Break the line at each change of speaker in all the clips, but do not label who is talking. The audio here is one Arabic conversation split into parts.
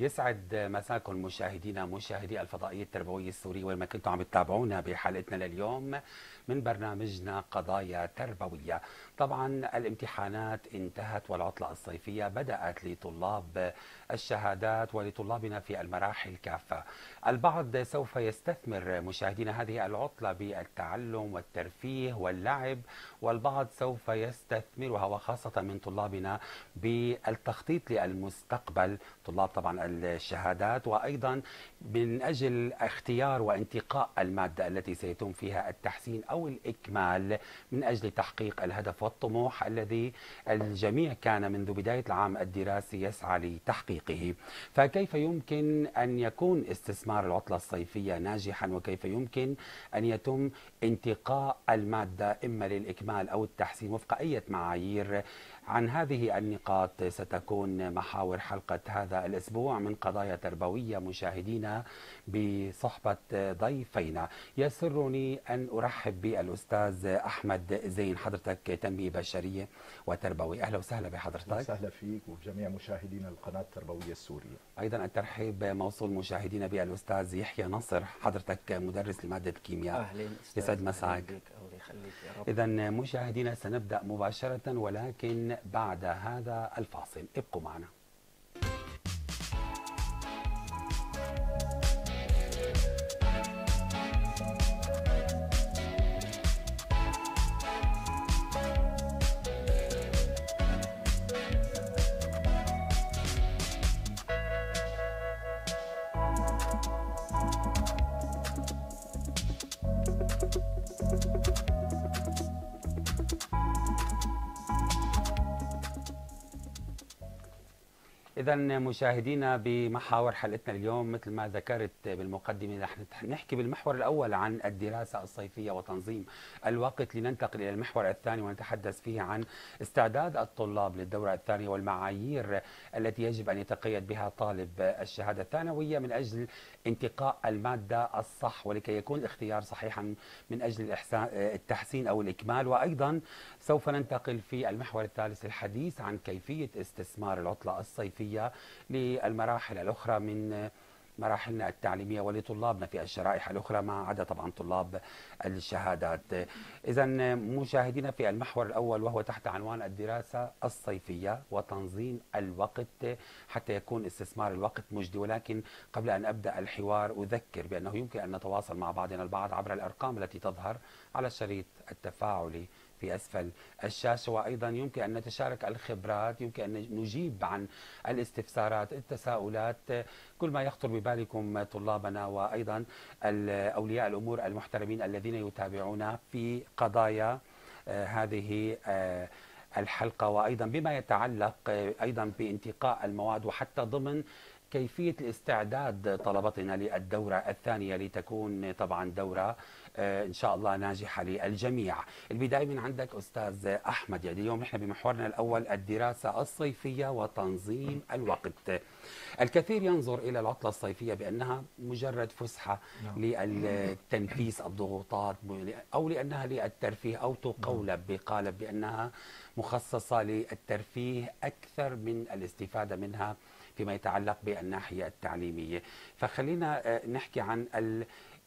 يسعد مساكم مشاهدينا مشاهدي الفضائية التربوية السورية وين ما كنتوا عم تتابعونا بحلقتنا لليوم. من برنامجنا قضايا تربوية. طبعا الامتحانات انتهت والعطلة الصيفية بدأت لطلاب الشهادات ولطلابنا في المراحل كافة. البعض سوف يستثمر مشاهدينا هذه العطلة بالتعلم والترفيه واللعب والبعض سوف يستثمرها وخاصة من طلابنا بالتخطيط للمستقبل. طلاب طبعا الشهادات وأيضا من أجل اختيار وانتقاء المادة التي سيتم فيها التحسين أو الإكمال من أجل تحقيق الهدف والطموح الذي الجميع كان منذ بداية العام الدراسي يسعى لتحقيقه. فكيف يمكن أن يكون استثمار العطلة الصيفية ناجحا؟ وكيف يمكن أن يتم انتقاء المادة إما للإكمال أو التحسين وفق أي معايير عن هذه النقاط ستكون محاور حلقة هذا الأسبوع من قضايا تربوية مشاهدينا بصحبة ضيفينا. يسرني أن أرحب بالأستاذ أحمد زين. حضرتك تنمية بشرية وتربوي. أهلا وسهلا بحضرتك.
وسهلا فيك وبجميع مشاهدينا القناة التربوية السورية.
أيضا الترحيب موصول مشاهدينا بالأستاذ يحيى نصر. حضرتك مدرس لمادة الكيمياء.
أهلا
يسعد مساك. إذا مشاهدينا سنبدأ مباشرة ولكن بعد هذا الفاصل. ابقوا معنا. إذا مشاهدينا بمحاور حلقتنا اليوم مثل ما ذكرت بالمقدمة رح نحكي بالمحور الأول عن الدراسة الصيفية وتنظيم الوقت لننتقل إلى المحور الثاني ونتحدث فيه عن استعداد الطلاب للدورة الثانية والمعايير التي يجب أن يتقيد بها طالب الشهادة الثانوية من أجل انتقاء المادة الصح ولكي يكون الاختيار صحيحا من أجل التحسين أو الإكمال. وأيضا سوف ننتقل في المحور الثالث الحديث عن كيفية استثمار العطلة الصيفية. للمراحل الأخرى من مراحلنا التعليمية ولطلابنا في الشرائح الأخرى ما عدا طبعا طلاب الشهادات. إذا مشاهدينا في المحور الأول وهو تحت عنوان الدراسة الصيفية وتنظيم الوقت حتى يكون استثمار الوقت مجدي. ولكن قبل أن أبدأ الحوار أذكر بأنه يمكن أن نتواصل مع بعضنا البعض عبر الأرقام التي تظهر على الشريط التفاعلي. في أسفل الشاشة وأيضا يمكن أن نتشارك الخبرات يمكن أن نجيب عن الاستفسارات التساؤلات كل ما يخطر ببالكم طلابنا وأيضا أولياء الأمور المحترمين الذين يتابعونا في قضايا هذه الحلقة. وأيضا بما يتعلق أيضا بانتقاء المواد وحتى ضمن كيفية الاستعداد طلبتنا للدورة الثانية لتكون طبعا دورة إن شاء الله ناجحة للجميع. البداية من عندك أستاذ أحمد يعني اليوم نحن بمحورنا الأول الدراسة الصيفية وتنظيم الوقت. الكثير ينظر إلى العطلة الصيفية بأنها مجرد فسحة نعم. للتنفيس الضغوطات أو لأنها للترفيه أو تقولب بقالب بأنها مخصصة للترفيه أكثر من الاستفادة منها فيما يتعلق بالناحية التعليمية. فخلينا نحكي عن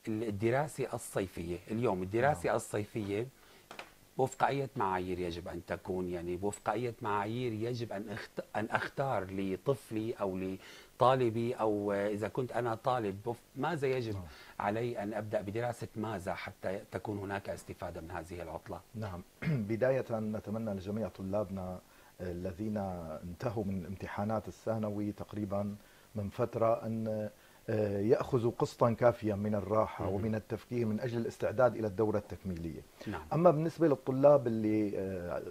الدراسة الصيفية اليوم الدراسة نعم. الصيفية وفق أي معايير يجب أن تكون يعني وفق أي معايير يجب أن. أن أختار لطفلي أو لطالبي أو إذا كنت أنا طالب ماذا يجب نعم. علي أن أبدأ بدراسة ماذا حتى تكون هناك استفادة من هذه العطلة
نعم بداية نتمنى لجميع طلابنا الذين انتهوا من امتحانات الثانوي تقريبا من فترة أن يأخذ قسطا كافيا من الراحة مم. ومن التفكير من أجل الاستعداد إلى الدورة التكميلية
نعم.
أما بالنسبة للطلاب اللي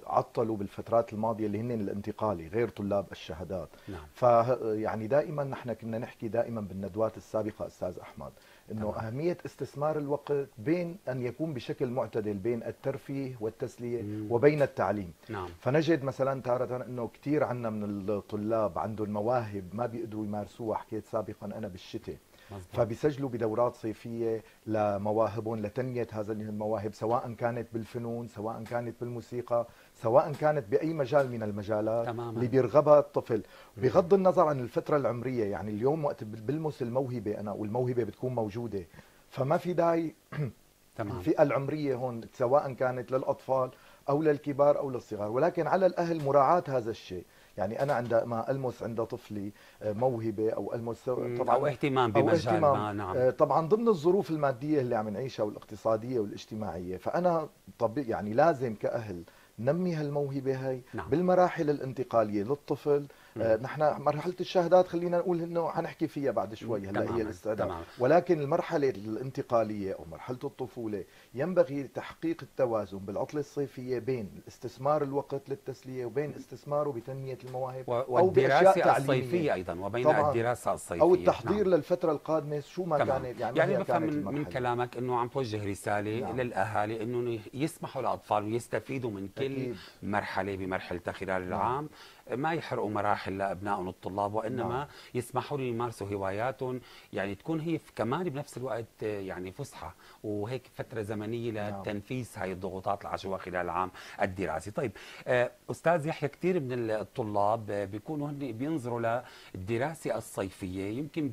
عطلوا بالفترات الماضية اللي هن الانتقالي غير طلاب الشهادات
نعم.
فيعني دائما نحن كنا نحكي دائما بالندوات السابقة أستاذ أحمد إنه طبعا. أهمية استثمار الوقت بين أن يكون بشكل معتدل بين الترفيه والتسلية مم. وبين التعليم
نعم.
فنجد مثلا تارة إنه كثير عنا من الطلاب عندهم مواهب ما بيقدروا يمارسوها حكيت سابقا أنا بالشتاء
مظبوط.
فبيسجلوا بدورات صيفية لمواهبهم لتنمية هذه المواهب سواء كانت بالفنون سواء كانت بالموسيقى سواء كانت بأي مجال من المجالات
تماماً.
اللي بيرغبها الطفل. بغض النظر عن الفترة العمرية يعني اليوم وقت بلمس الموهبة أنا والموهبة بتكون موجودة فما في داعي
تمام.
الفئة العمرية هون سواء كانت للأطفال أو للكبار أو للصغار. ولكن على الأهل مراعاة هذا الشيء. يعني أنا عندما ألمس عند طفلي آه، موهبة أو ألمس
أو اهتمام
أو
بمجال
اهتمام.
ما نعم.
آه، طبعا ضمن الظروف المادية اللي عم نعيشها والاقتصادية والاجتماعية. فأنا طب يعني لازم كأهل نمي هالموهبة هاي
نعم.
بالمراحل الانتقالية للطفل. نحن مرحلة الشهادات خلينا نقول إنه حنحكي فيها بعد شوي
هلأ
هي الاستعداد. ولكن المرحلة الانتقالية أو مرحلة الطفولة ينبغي تحقيق التوازن بالعطلة الصيفية بين استثمار الوقت للتسلية وبين استثماره بتنمية المواهب
و-
أو بأشياء
والدراسه
تعليمية.
الصيفية أيضا وبين
طبعاً.
الدراسة الصيفية
أو التحضير
نعم.
للفترة القادمة شو ما
تمام.
كانت يعني,
يعني بفهم من, من. كلامك إنه عم توجه رسالة
نعم.
نعم. للأهالي انه يسمحوا للاطفال ويستفيدوا من كل
أكيد.
مرحلة بمرحلتها خلال
نعم.
العام ما يحرقوا مراحل لابنائهم الطلاب وإنما
نعم.
يسمحوا لهم يمارسوا هواياتهم يعني تكون هي كمان بنفس الوقت يعني فسحة وهيك فترة زمنية
نعم.
لتنفيس هاي الضغوطات عاشوها خلال العام الدراسي طيب آه، أستاذ يحيى كثير من الطلاب آه، بيكونوا هن بينظروا للدراسة الصيفية يمكن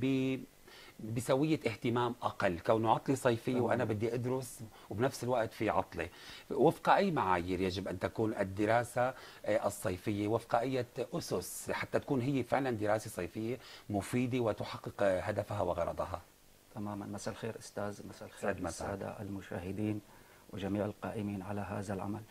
بسوية اهتمام أقل كونه عطلة صيفية
تمام.
وأنا بدي أدرس وبنفس الوقت في عطلة. وفق أي معايير يجب أن تكون الدراسة آه، الصيفية؟ وفق أي أسس حتى تكون هي فعلا دراسة صيفية مفيدة وتحقق هدفها وغرضها؟
تماما. مساء الخير أستاذ مساء الخير. للسادة المشاهدين وجميع القائمين على هذا العمل.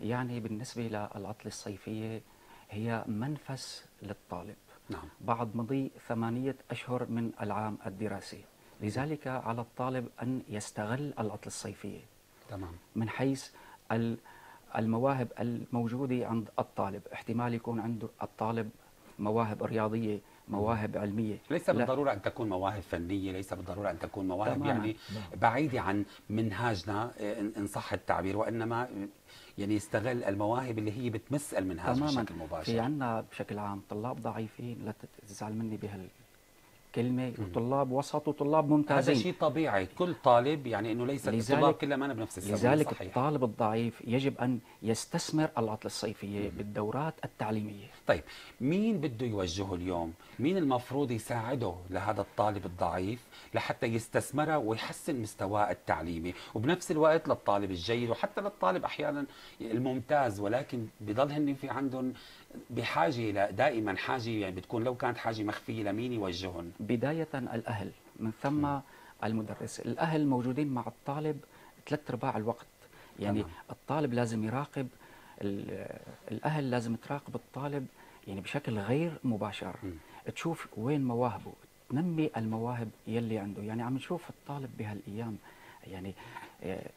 يعني بالنسبة للعطلة الصيفية هي منفس للطالب.
نعم.
بعد مضي ثمانية أشهر من العام الدراسي. لذلك على الطالب أن يستغل العطله الصيفيه
تمام.
من حيث ال- المواهب الموجودة عند الطالب. احتمال يكون عنده الطالب مواهب رياضية مواهب علمية.
ليس
لا.
بالضرورة أن تكون مواهب فنية ليس بالضرورة أن تكون مواهب
تماماً.
يعني بعيدة عن منهاجنا إن صح التعبير وإنما يعني يستغل المواهب اللي هي بتمس المنهاج
تماما.
بشكل مباشر.
في عنا بشكل عام طلاب ضعيفين لا تزعل مني بهالكلمة وطلاب وسط وطلاب
هذا
ممتازين
شيء طبيعي. كل طالب يعني إنه ليس الطلاب كلها ما بنفس السبب
لذلك
صحيح.
الطالب الضعيف يجب أن يستثمر العطلة الصيفية بالدورات التعليمية.
طيب مين بده يوجهه اليوم؟ مين المفروض يساعده لهذا الطالب الضعيف لحتى يستثمره ويحسن مستواه التعليمي؟ وبنفس الوقت للطالب الجيد وحتى للطالب أحيانا الممتاز ولكن بضل هن في عندهم بحاجة ل- دائما حاجة يعني بتكون لو كانت حاجة مخفية لمين يوجههم
بداية الأهل من ثم المدرس. الأهل موجودين مع الطالب ثلاث أرباع الوقت. يعني
تمام.
الطالب لازم يراقب ال- الأهل لازم تراقب الطالب يعني بشكل غير مباشر.
مم.
تشوف وين مواهبه تنمي المواهب يلي عنده. يعني عم نشوف الطالب بهالأيام يعني آه،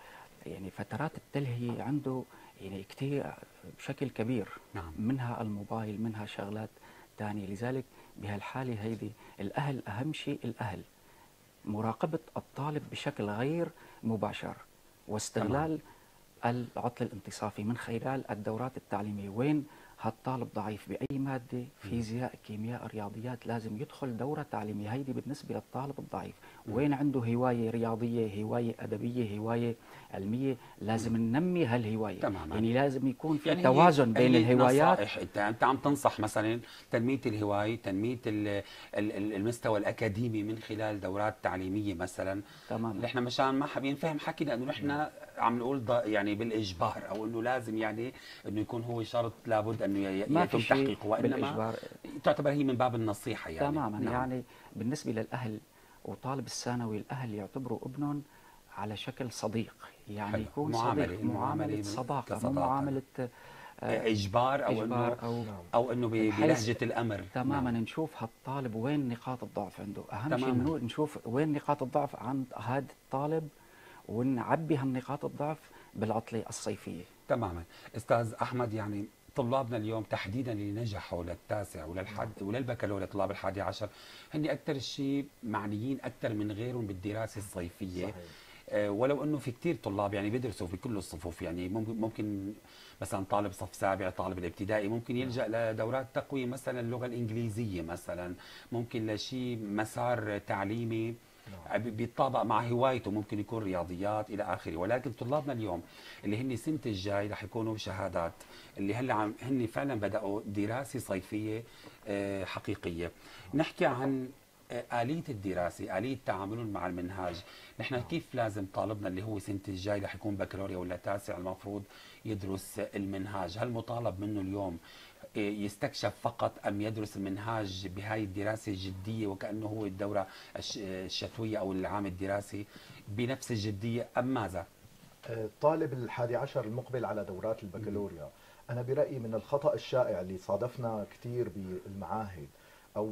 يعني فترات التلهي عنده يعني كثير بشكل كبير.
نعم.
منها الموبايل منها شغلات تانية. لذلك بهالحالة هيدي الأهل أهم شيء الأهل. مراقبة الطالب بشكل غير مباشر. واستغلال العطل الانتصافي من خلال الدورات التعليمية. وين؟ هالطالب ضعيف بأي مادة فيزياء كيمياء رياضيات لازم يدخل دورة تعليمية. هيدي بالنسبة للطالب الضعيف. وين عنده هواية رياضية هواية أدبية هواية علمية لازم ننمي هالهواية.
تماما.
يعني لازم يكون في
يعني
توازن بين
هي
الهوايات.
نصائح. انت انت عم تنصح مثلا تنمية الهواية تنمية ال- ال- ال- المستوى الأكاديمي من خلال دورات تعليمية مثلا.
تماما.
نحن مشان ما حابين نفهم حكي لأنه نحن عم نقول يعني بالإجبار أو إنه لازم يعني إنه يكون هو شرط لابد
إنه
يتم تحقيقه وإنما
بالإجبار
تعتبر هي من باب النصيحة يعني
تماما
نعم.
يعني بالنسبة للأهل وطالب الثانوي الأهل يعتبروا ابنهم على شكل صديق يعني
حلو.
يكون
معاملة-
صديق
معاملة
صداقة
كصداقة.
معاملة آه،
إجبار أو
إجبار
إنه
أو
أو إنه ب-
بحيث-
بلهجة الأمر
تماما
نعم.
نشوف هالطالب وين نقاط الضعف عنده أهم شيء نشوف وين نقاط الضعف عند هذا الطالب ونعبي هالنقاط الضعف بالعطلة الصيفية.
تماما. أستاذ أحمد يعني طلابنا اليوم تحديدا اللي نجحوا للتاسع وللحد وللبكالوريا طلاب الحادي عشر هن أكثر شيء معنيين أكثر من غيرهم بالدراسة الصيفية.
صحيح.
آه، ولو إنه في كثير طلاب يعني بيدرسوا في كل الصفوف يعني ممكن ممكن مثلا طالب صف سابع طالب الابتدائي ممكن يلجأ لدورات تقويه مثلا اللغة الإنجليزية مثلا ممكن لشيء مسار تعليمي. بيتطابق مع هوايته ممكن يكون رياضيات إلى آخره. ولكن طلابنا اليوم اللي هن السنة الجاي رح يكونوا شهادات اللي هلأ عم هن فعلا بدأوا دراسة صيفية آه، حقيقية. نحكي عن آه، آلية الدراسة آلية تعاملهم مع المنهاج. نحن كيف لازم طالبنا اللي هو سنة الجاي رح يكون بكالوريا ولا تاسع المفروض يدرس المنهاج؟ هل مطالب منه اليوم يستكشف فقط أم يدرس المنهاج بهاي الدراسة الجدية وكأنه هو الدورة الش- الشتوية أو العام الدراسي بنفس الجدية أم ماذا؟
الطالب الحادي عشر المقبل على دورات البكالوريا. أنا برأيي من الخطأ الشائع اللي صادفنا كثير بالمعاهد. أو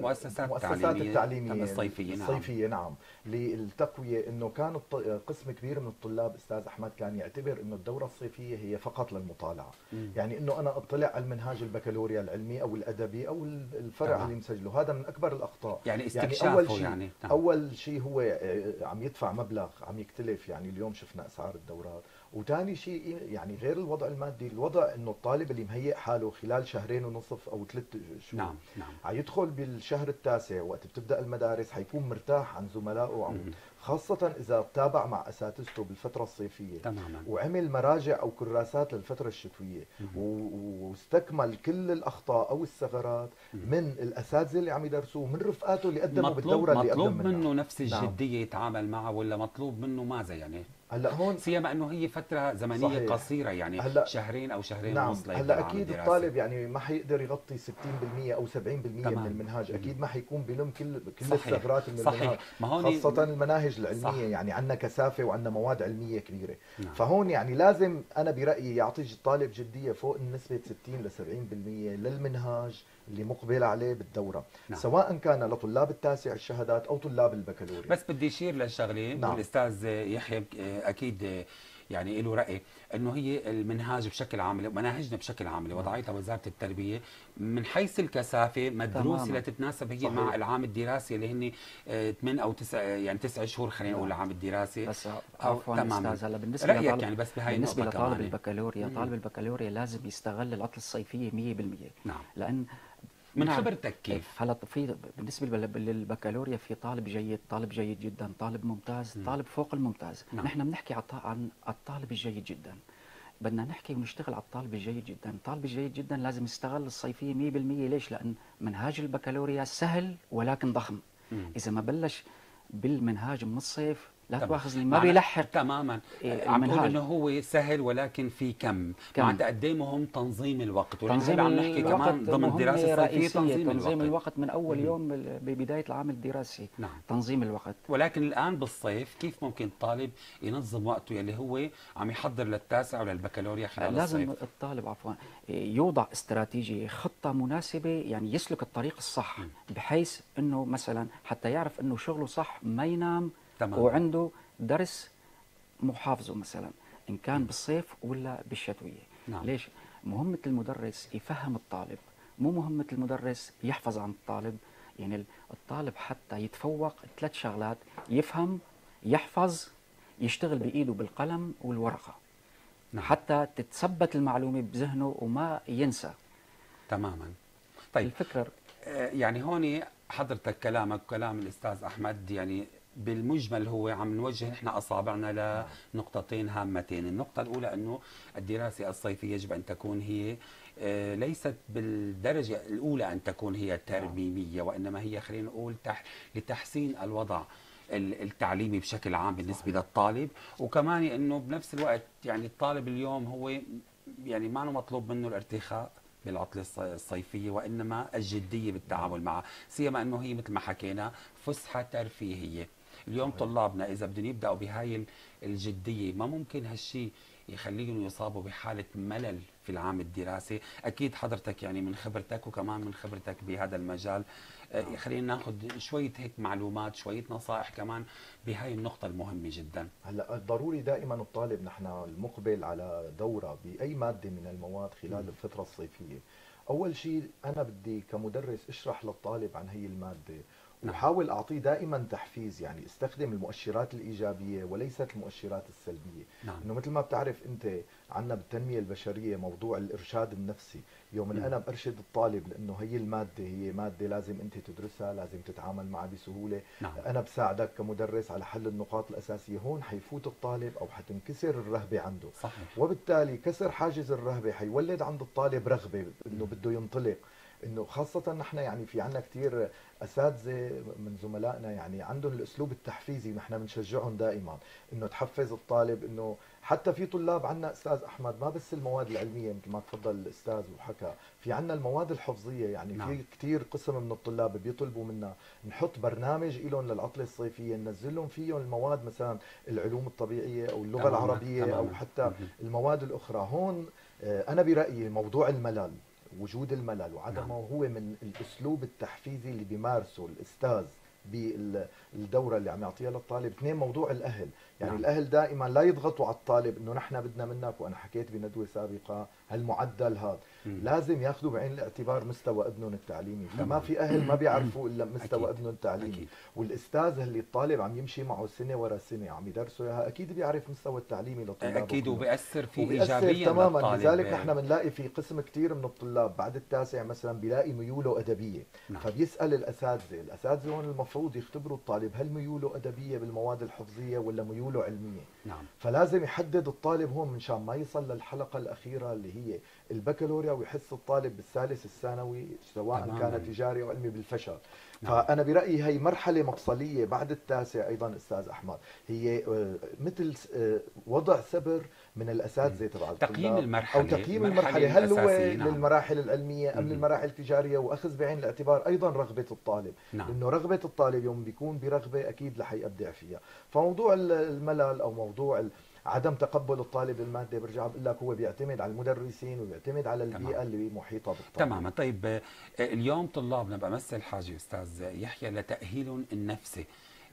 مؤسسات
بالمؤسسات
تعليمية
التعليمية
الصيفية، نعم.
الصيفية نعم للتقوية أنه كان قسم كبير من الطلاب أستاذ أحمد كان يعتبر أنه الدورة الصيفية هي فقط للمطالعة
مم.
يعني أنه أنا أطلع على المنهاج البكالوريا العلمي أو الأدبي أو الفرع
تمام.
اللي مسجله هذا من أكبر الأخطاء
يعني
يعني
استكشافه
أول شيء
يعني.
أول شيء هو آه، عم يدفع مبلغ عم يختلف يعني اليوم شفنا أسعار الدورات وثاني شيء يعني غير الوضع المادي الوضع إنه الطالب اللي مهيئ حاله خلال شهرين ونصف أو ثلاث شهور
نعم نعم
حيدخل بالشهر التاسع وقت بتبدأ المدارس حيكون مرتاح عن زملائه وعن
مم.
خاصة إذا تابع مع أساتذته بالفترة الصيفية
تماما
وعمل مراجع أو كراسات للفترة الشتوية
مم.
و- واستكمل كل الأخطاء أو الثغرات. من الأساتذة اللي عم يدرسوه من رفقاته اللي قدموا
مطلوب
بالدورة اللي
مطلوب
قدم منها
منه نفس
نعم.
الجدية يتعامل معها ولا مطلوب منه ماذا يعني؟
هلأ هون
سيما إنه هي فترة زمنية
صحيح.
قصيرة يعني
هلا-
شهرين أو شهرين
نعم
ونص
هلأ
أكيد.
الطالب يعني ما حيقدر يغطي 60% أو 70%
تمام.
من المنهاج أكيد ما حيكون بلم كل كل
صحيح.
الثغرات من
صحيح.
المنهاج
ما هون
خاصة المناهج العلمية
صح.
يعني عندنا كثافة وعندنا مواد علمية كبيرة
نعم.
فهون يعني لازم أنا برأيي يعطي الطالب جدية فوق النسبة 60 ل 70% للمنهاج اللي مقبل عليه بالدورة
نعم.
سواء كان لطلاب التاسع الشهادات أو طلاب البكالوريا
بس بدي أشير للشغلة
نعم.
والأستاذ يحيى أكيد يعني له رأي إنه هي المنهاج بشكل عام مناهجنا بشكل عام اللي وضعتها وزارة التربية من حيث الكثافة
مدروسة.
لتتناسب هي
صحيح.
مع العام الدراسي اللي هن 8 أو 9 يعني 9 شهور خلينا نقول العام الدراسي
بس
أو
عفوا. أستاذ هلا بالنسبة
رأيك
لطالب
يعني بس بهاي بالنسبة
لطالب البكالوريا. طالب البكالوريا لازم يستغل العطلة الصيفية 100%
نعم
لأن
من
نعم.
خبرتك كيف
هلا في بالنسبة لل- للبكالوريا في طالب جيد طالب جيد جدا طالب ممتاز
مم.
طالب فوق الممتاز
نعم.
نحن بنحكي عن الطالب الجيد جدا بدنا نحكي ونشتغل على الطالب الجيد جدا الطالب الجيد جدا لازم يستغل الصيفية 100% ليش لأن منهاج البكالوريا سهل ولكن ضخم
مم.
إذا ما بلش بالمنهاج من الصيف لا. تواخذني ما بيلحق
تماما
إيه،
عم
المنهاج.
إنه هو سهل ولكن في كم
كم.
معناتها قد إيه مهم تنظيم الوقت
تنظيم
عم نحكي
الوقت
كمان ضمن الدراسه الصيفيه. تنظيم,
تنظيم
الوقت
الوقت من
مم.
يوم ببداية العام الدراسي
نعم
تنظيم الوقت
ولكن الآن بالصيف كيف ممكن الطالب ينظم وقته يلي هو عم يحضر للتاسع وللبكالوريا خلال
لازم
الصيف
الطالب عفوا يوضع استراتيجية خطة مناسبة يعني يسلك الطريق الصح
مم.
بحيث إنه مثلا حتى يعرف إنه شغله صح ما ينام
تمام.
وعنده درس محافظه مثلا إن كان بالصيف ولا بالشتوية.
نعم.
ليش؟ مهمة المدرس يفهم الطالب مو مهمة المدرس يحفظ عن الطالب. يعني الطالب حتى يتفوق ثلاث شغلات يفهم يحفظ يشتغل بإيده بالقلم والورقة.
نعم.
حتى تتثبت المعلومة بذهنه وما ينسى.
تماما. طيب.
الفكرة
آه، يعني هون حضرتك كلامك وكلام الأستاذ أحمد يعني بالمجمل هو عم نوجه نحن أصابعنا لنقطتين هامتين، النقطة الأولى أنه الدراسة الصيفية يجب أن تكون هي آه، ليست بالدرجة الأولى أن تكون هي ترميمية وإنما هي خلينا نقول تح لتحسين الوضع ال- التعليمي بشكل عام بالنسبة للطالب. وكمان أنه بنفس الوقت يعني الطالب اليوم هو يعني ما مطلوب منه الارتخاء بالعطلة الص- الصيفية وإنما الجدية بالتعامل معها سيما أنه هي مثل ما حكينا فسحة ترفيهية. اليوم طلابنا إذا بدهم يبدأوا بهاي ال- الجدية ما ممكن هالشيء يخليهم يصابوا بحالة ملل في العام الدراسي؟ أكيد حضرتك يعني من خبرتك وكمان من خبرتك بهذا المجال. آه، خلينا ناخذ شوية هيك معلومات شوية نصائح كمان بهاي النقطة المهمة جدا.
هلأ ضروري دائما الطالب نحن المقبل على دورة بأي مادة من المواد خلال
مم.
الفترة الصيفية. أول شيء أنا بدي كمدرس أشرح للطالب عن هي المادة.
نعم.
وحاول أعطيه دائما تحفيز يعني استخدم المؤشرات الإيجابية وليست المؤشرات السلبية.
نعم.
إنه مثل ما بتعرف أنت عندنا بالتنمية البشرية موضوع الإرشاد النفسي. يوم
مم.
أنا برشد الطالب لأنه هي المادة هي مادة لازم أنت تدرسها لازم تتعامل معها بسهولة.
نعم.
أنا بساعدك كمدرس على حل النقاط الأساسية. هون حيفوت الطالب أو حتنكسر الرهبة عنده.
صحيح.
وبالتالي كسر حاجز الرهبة حيولد عند الطالب رغبة إنه بده ينطلق. إنه خاصة نحن يعني في عنا كثير أساتذة من زملائنا يعني عندهم الأسلوب التحفيزي نحن بنشجعهم دائما إنه تحفز الطالب إنه حتى في طلاب عنا أستاذ أحمد ما بس المواد العلمية مثل ما تفضل الأستاذ وحكى في عنا المواد الحفظية يعني
نعم.
في كثير قسم من الطلاب بيطلبوا منا نحط برنامج لهم للعطله الصيفية ننزل لهم فيهم المواد مثلا العلوم الطبيعية أو اللغة
تماماً،
العربية أو
تماماً.
حتى. المواد الأخرى هون آه، أنا برأيي موضوع الملل وجود الملل وعدمه
نعم.
هو من الأسلوب التحفيزي اللي بيمارسه الأستاذ بالدورة اللي عم يعطيها للطالب اثنين موضوع الأهل يعني
نعم.
الأهل دائما لا يضغطوا على الطالب إنه نحن بدنا منك وأنا حكيت بندوة سابقة هالمعدل هذا. لازم ياخذوا بعين الاعتبار مستوى ابنهم التعليمي فما. في أهل ما بيعرفوا إلا مستوى
أكيد.
ابنهم التعليمي والأستاذ اللي الطالب عم يمشي معه سنة ورا سنة عم يدرسه إياها أكيد بيعرف مستوى التعليمي لطلابه أكيد.
وبيأثر فيه ايجابيا
تماما
للطالب.
لذلك نحن بنلاقي في قسم كثير من الطلاب بعد التاسع مثلا بيلاقي ميوله أدبية
نعم.
فبيسأل الأساتذة الأساتذة هون المفروض يختبروا الطالب هل ميوله أدبية بالمواد الحفظية ولا ميوله علمية
نعم
فلازم يحدد الطالب هون من شان ما يصل للحلقة الأخيرة اللي هي البكالوريا ويحس الطالب بالثالث الثانوي سواء
تماماً.
كان تجاري أو علمي بالفشل
نعم.
فأنا برأيي هي مرحلة مفصلية بعد التاسع أيضا أستاذ أحمد هي آه، مثل آه، وضع سبر من الأساتذة تبع
تقييم المرحلة،
أو تقييم
المرحلة
المرحلة هل هو
نعم.
للمراحل العلمية
أم.
للمراحل التجارية وأخذ بعين الاعتبار أيضا رغبة الطالب
نعم
لأنه رغبة الطالب يوم بيكون برغبة أكيد رح يبدع فيها فموضوع ال- الملل أو موضوع ال- عدم تقبل الطالب للماده برجع بقول لك هو بيعتمد على المدرسين وبيعتمد على البيئة
تمام.
اللي محيطة بالطالب.
تماما. طيب آه، اليوم طلابنا بمس الحاجة أستاذ يحيى لتاهيلهم النفسي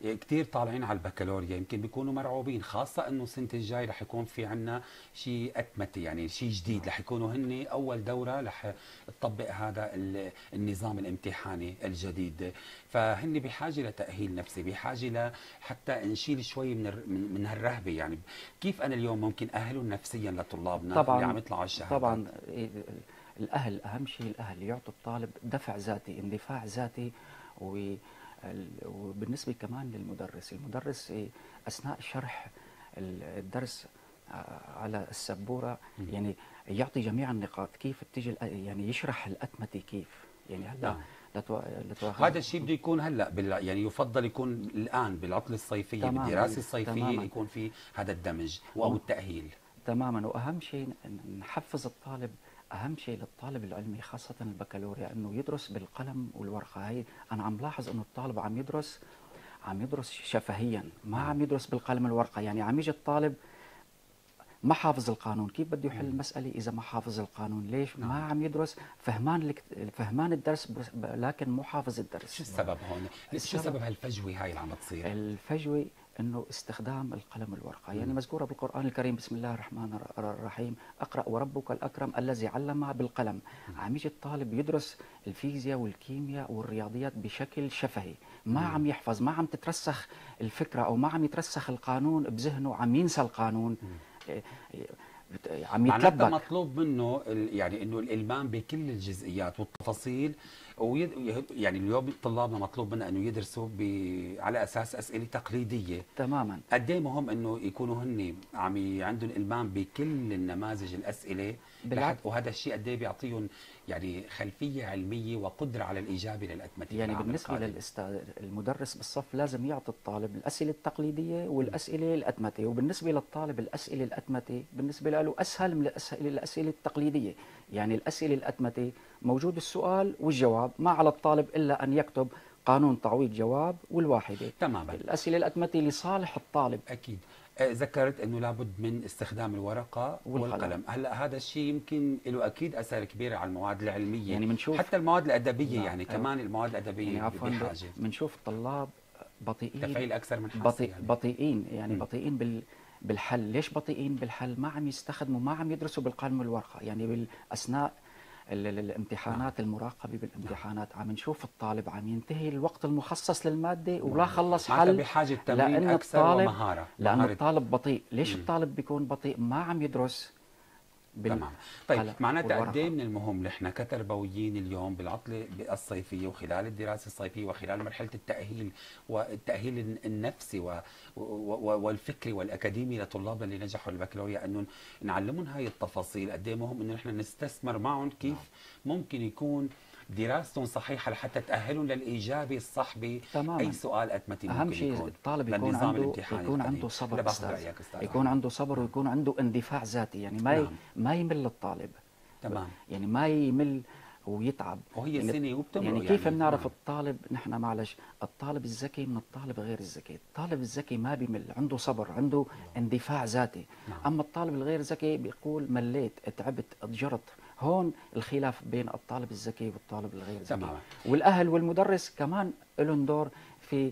كثير طالعين على البكالوريا يمكن بيكونوا مرعوبين خاصة إنه السنة الجاي رح يكون في عنا شيء أتمتي يعني شيء جديد رح يكونوا هن أول دورة رح تطبق هذا ال- النظام الامتحاني الجديد. فهن بحاجة لتأهيل نفسي بحاجة لحتى نشيل شوي من من هالرهبة يعني كيف أنا اليوم ممكن أهلهم نفسيا لطلابنا
طبعاً-
اللي عم يطلعوا على الشهادات؟
طبعا إيه، الأهل أهم شيء الأهل يعطوا الطالب دفع ذاتي اندفاع ذاتي و- ال- وبالنسبة كمان للمدرس المدرس أثناء شرح ال- الدرس آه، على السبورة
مم.
يعني يعطي جميع النقاط كيف بتيجي يعني يشرح الأتمتة كيف يعني هلأ
نعم.
لا تو- لا تواخذ
هذا الشيء بده يكون هلأ بال... يعني يفضل يكون الآن بالعطلة الصيفية
تماماً.
بالدراسة الصيفية
تماماً.
يكون في هذا الدمج
أو
التأهيل
تماما وأهم شيء نحفز الطالب أهم شيء للطالب العلمي خاصة البكالوريا أنه يدرس بالقلم والورقة هي أنا عم لاحظ أنه الطالب عم يدرس عم يدرس شفهيا ما. عم يدرس بالقلم والورقة يعني عم يجي الطالب ما حافظ القانون كيف بده يحل. المسألة إذا ما حافظ القانون ليش
نعم.
ما عم يدرس فهمان الكت- فهمان الدرس لكن مو حافظ الدرس
شو السبب هون؟ شو سبب هالفجوة هاي اللي عم تصير؟
الفجوة إنه استخدام القلم والورقه يعني. مذكورة بالقرآن الكريم بسم الله الرحمن الر- الرحيم اقرأ وربك الأكرم الذي علم بالقلم. عم يجي الطالب يدرس الفيزياء والكيمياء والرياضيات بشكل شفهي. ما. عم يحفظ ما عم تترسخ الفكرة أو ما عم يترسخ القانون بذهنه عم ينسى القانون. إيه، عم
معناتها
يتلبك.
مطلوب منه يعني إنه الإلمام بكل الجزئيات والتفاصيل ويد يعني اليوم طلابنا مطلوب منا إنه يدرسوا ب... على أساس أسئلة تقليدية.
تماما.
قد إيه مهم إنه يكونوا هن عم عندهم إلمام بكل النماذج الأسئلة؟
بالعكس.
وهذا الشيء قد إيه بيعطيهم يعني خلفية علمية وقدرة على الاجابه للاتمته
يعني بالنسبة المدرس بالصف لازم يعطي الطالب الأسئلة التقليدية والأسئلة الأتمتة وبالنسبة للطالب الأسئلة الأتمتة بالنسبة له أسهل من الأسئلة الأسئلة التقليدية. يعني الأسئلة الأتمتة موجود السؤال والجواب ما على الطالب إلا أن يكتب قانون تعويض جواب والواحدة.
تماما.
الأسئلة الأتمتة لصالح الطالب.
أكيد. ذكرت إنه لابد من استخدام الورقة
والقلم.
والقلم هلا هذا الشيء يمكن له أكيد أثر كبير على المواد العلمية
يعني بنشوف-
حتى المواد الأدبية
نعم.
يعني
أيوة.
كمان المواد الأدبية
يعني عفوا
بحاجة
بنشوف طلاب بطيئين
تفعيل أكثر من حاسة
بطيء
يعني.
بطيئين يعني
مم.
بطيئين بال بالحل ليش بطيئين بالحل ما عم يستخدموا ما عم يدرسوا بالقلم والورقة يعني بال- اثناء ال- ال- الامتحانات المراقبة بالامتحانات. عم نشوف الطالب عم ينتهي الوقت المخصص للمادة ولا خلص حل
بحاجة تمرين أكثر
الطالب- ومهارة.
مهارة.
الطالب بطيء. ليش. الطالب بيكون بطيء؟ ما عم يدرس.
تمام طيب معناتها. قد إيه من المهم نحن كتربويين اليوم بالعطله الصيفية وخلال الدراسة الصيفية وخلال مرحلة التأهيل والتأهيل الن- النفسي و... و... و... والفكري والأكاديمي لطلابنا اللي نجحوا البكالوريا أنه نعلمهم هاي التفاصيل قد إيه مهم إنه نحن نستثمر معهم كيف ممكن يكون دراستهم صحيحة لحتى تاهلهم للاجابه الصح
تماما.
سؤال اتمتي
أهم
ممكن
شيء الطالب يكون عنده يكون. عنده صبر
أستاذ
يكون عنده صبر ويكون عنده اندفاع ذاتي يعني ما.
نعم.
ما يمل الطالب
تمام
يعني ما يمل ويتعب
وهي
يعني
سنة وبتمرق
يعني كيف
يعني.
بنعرف
نعم.
الطالب نحن معلش الطالب الذكي من الطالب غير الذكي الطالب الذكي ما بيمل عنده صبر عنده اندفاع ذاتي
نعم.
أما الطالب الغير ذكي بيقول مليت تعبت اتجرت هون الخلاف بين الطالب الذكي والطالب الغير ذكي. والأهل والمدرس كمان لهم دور في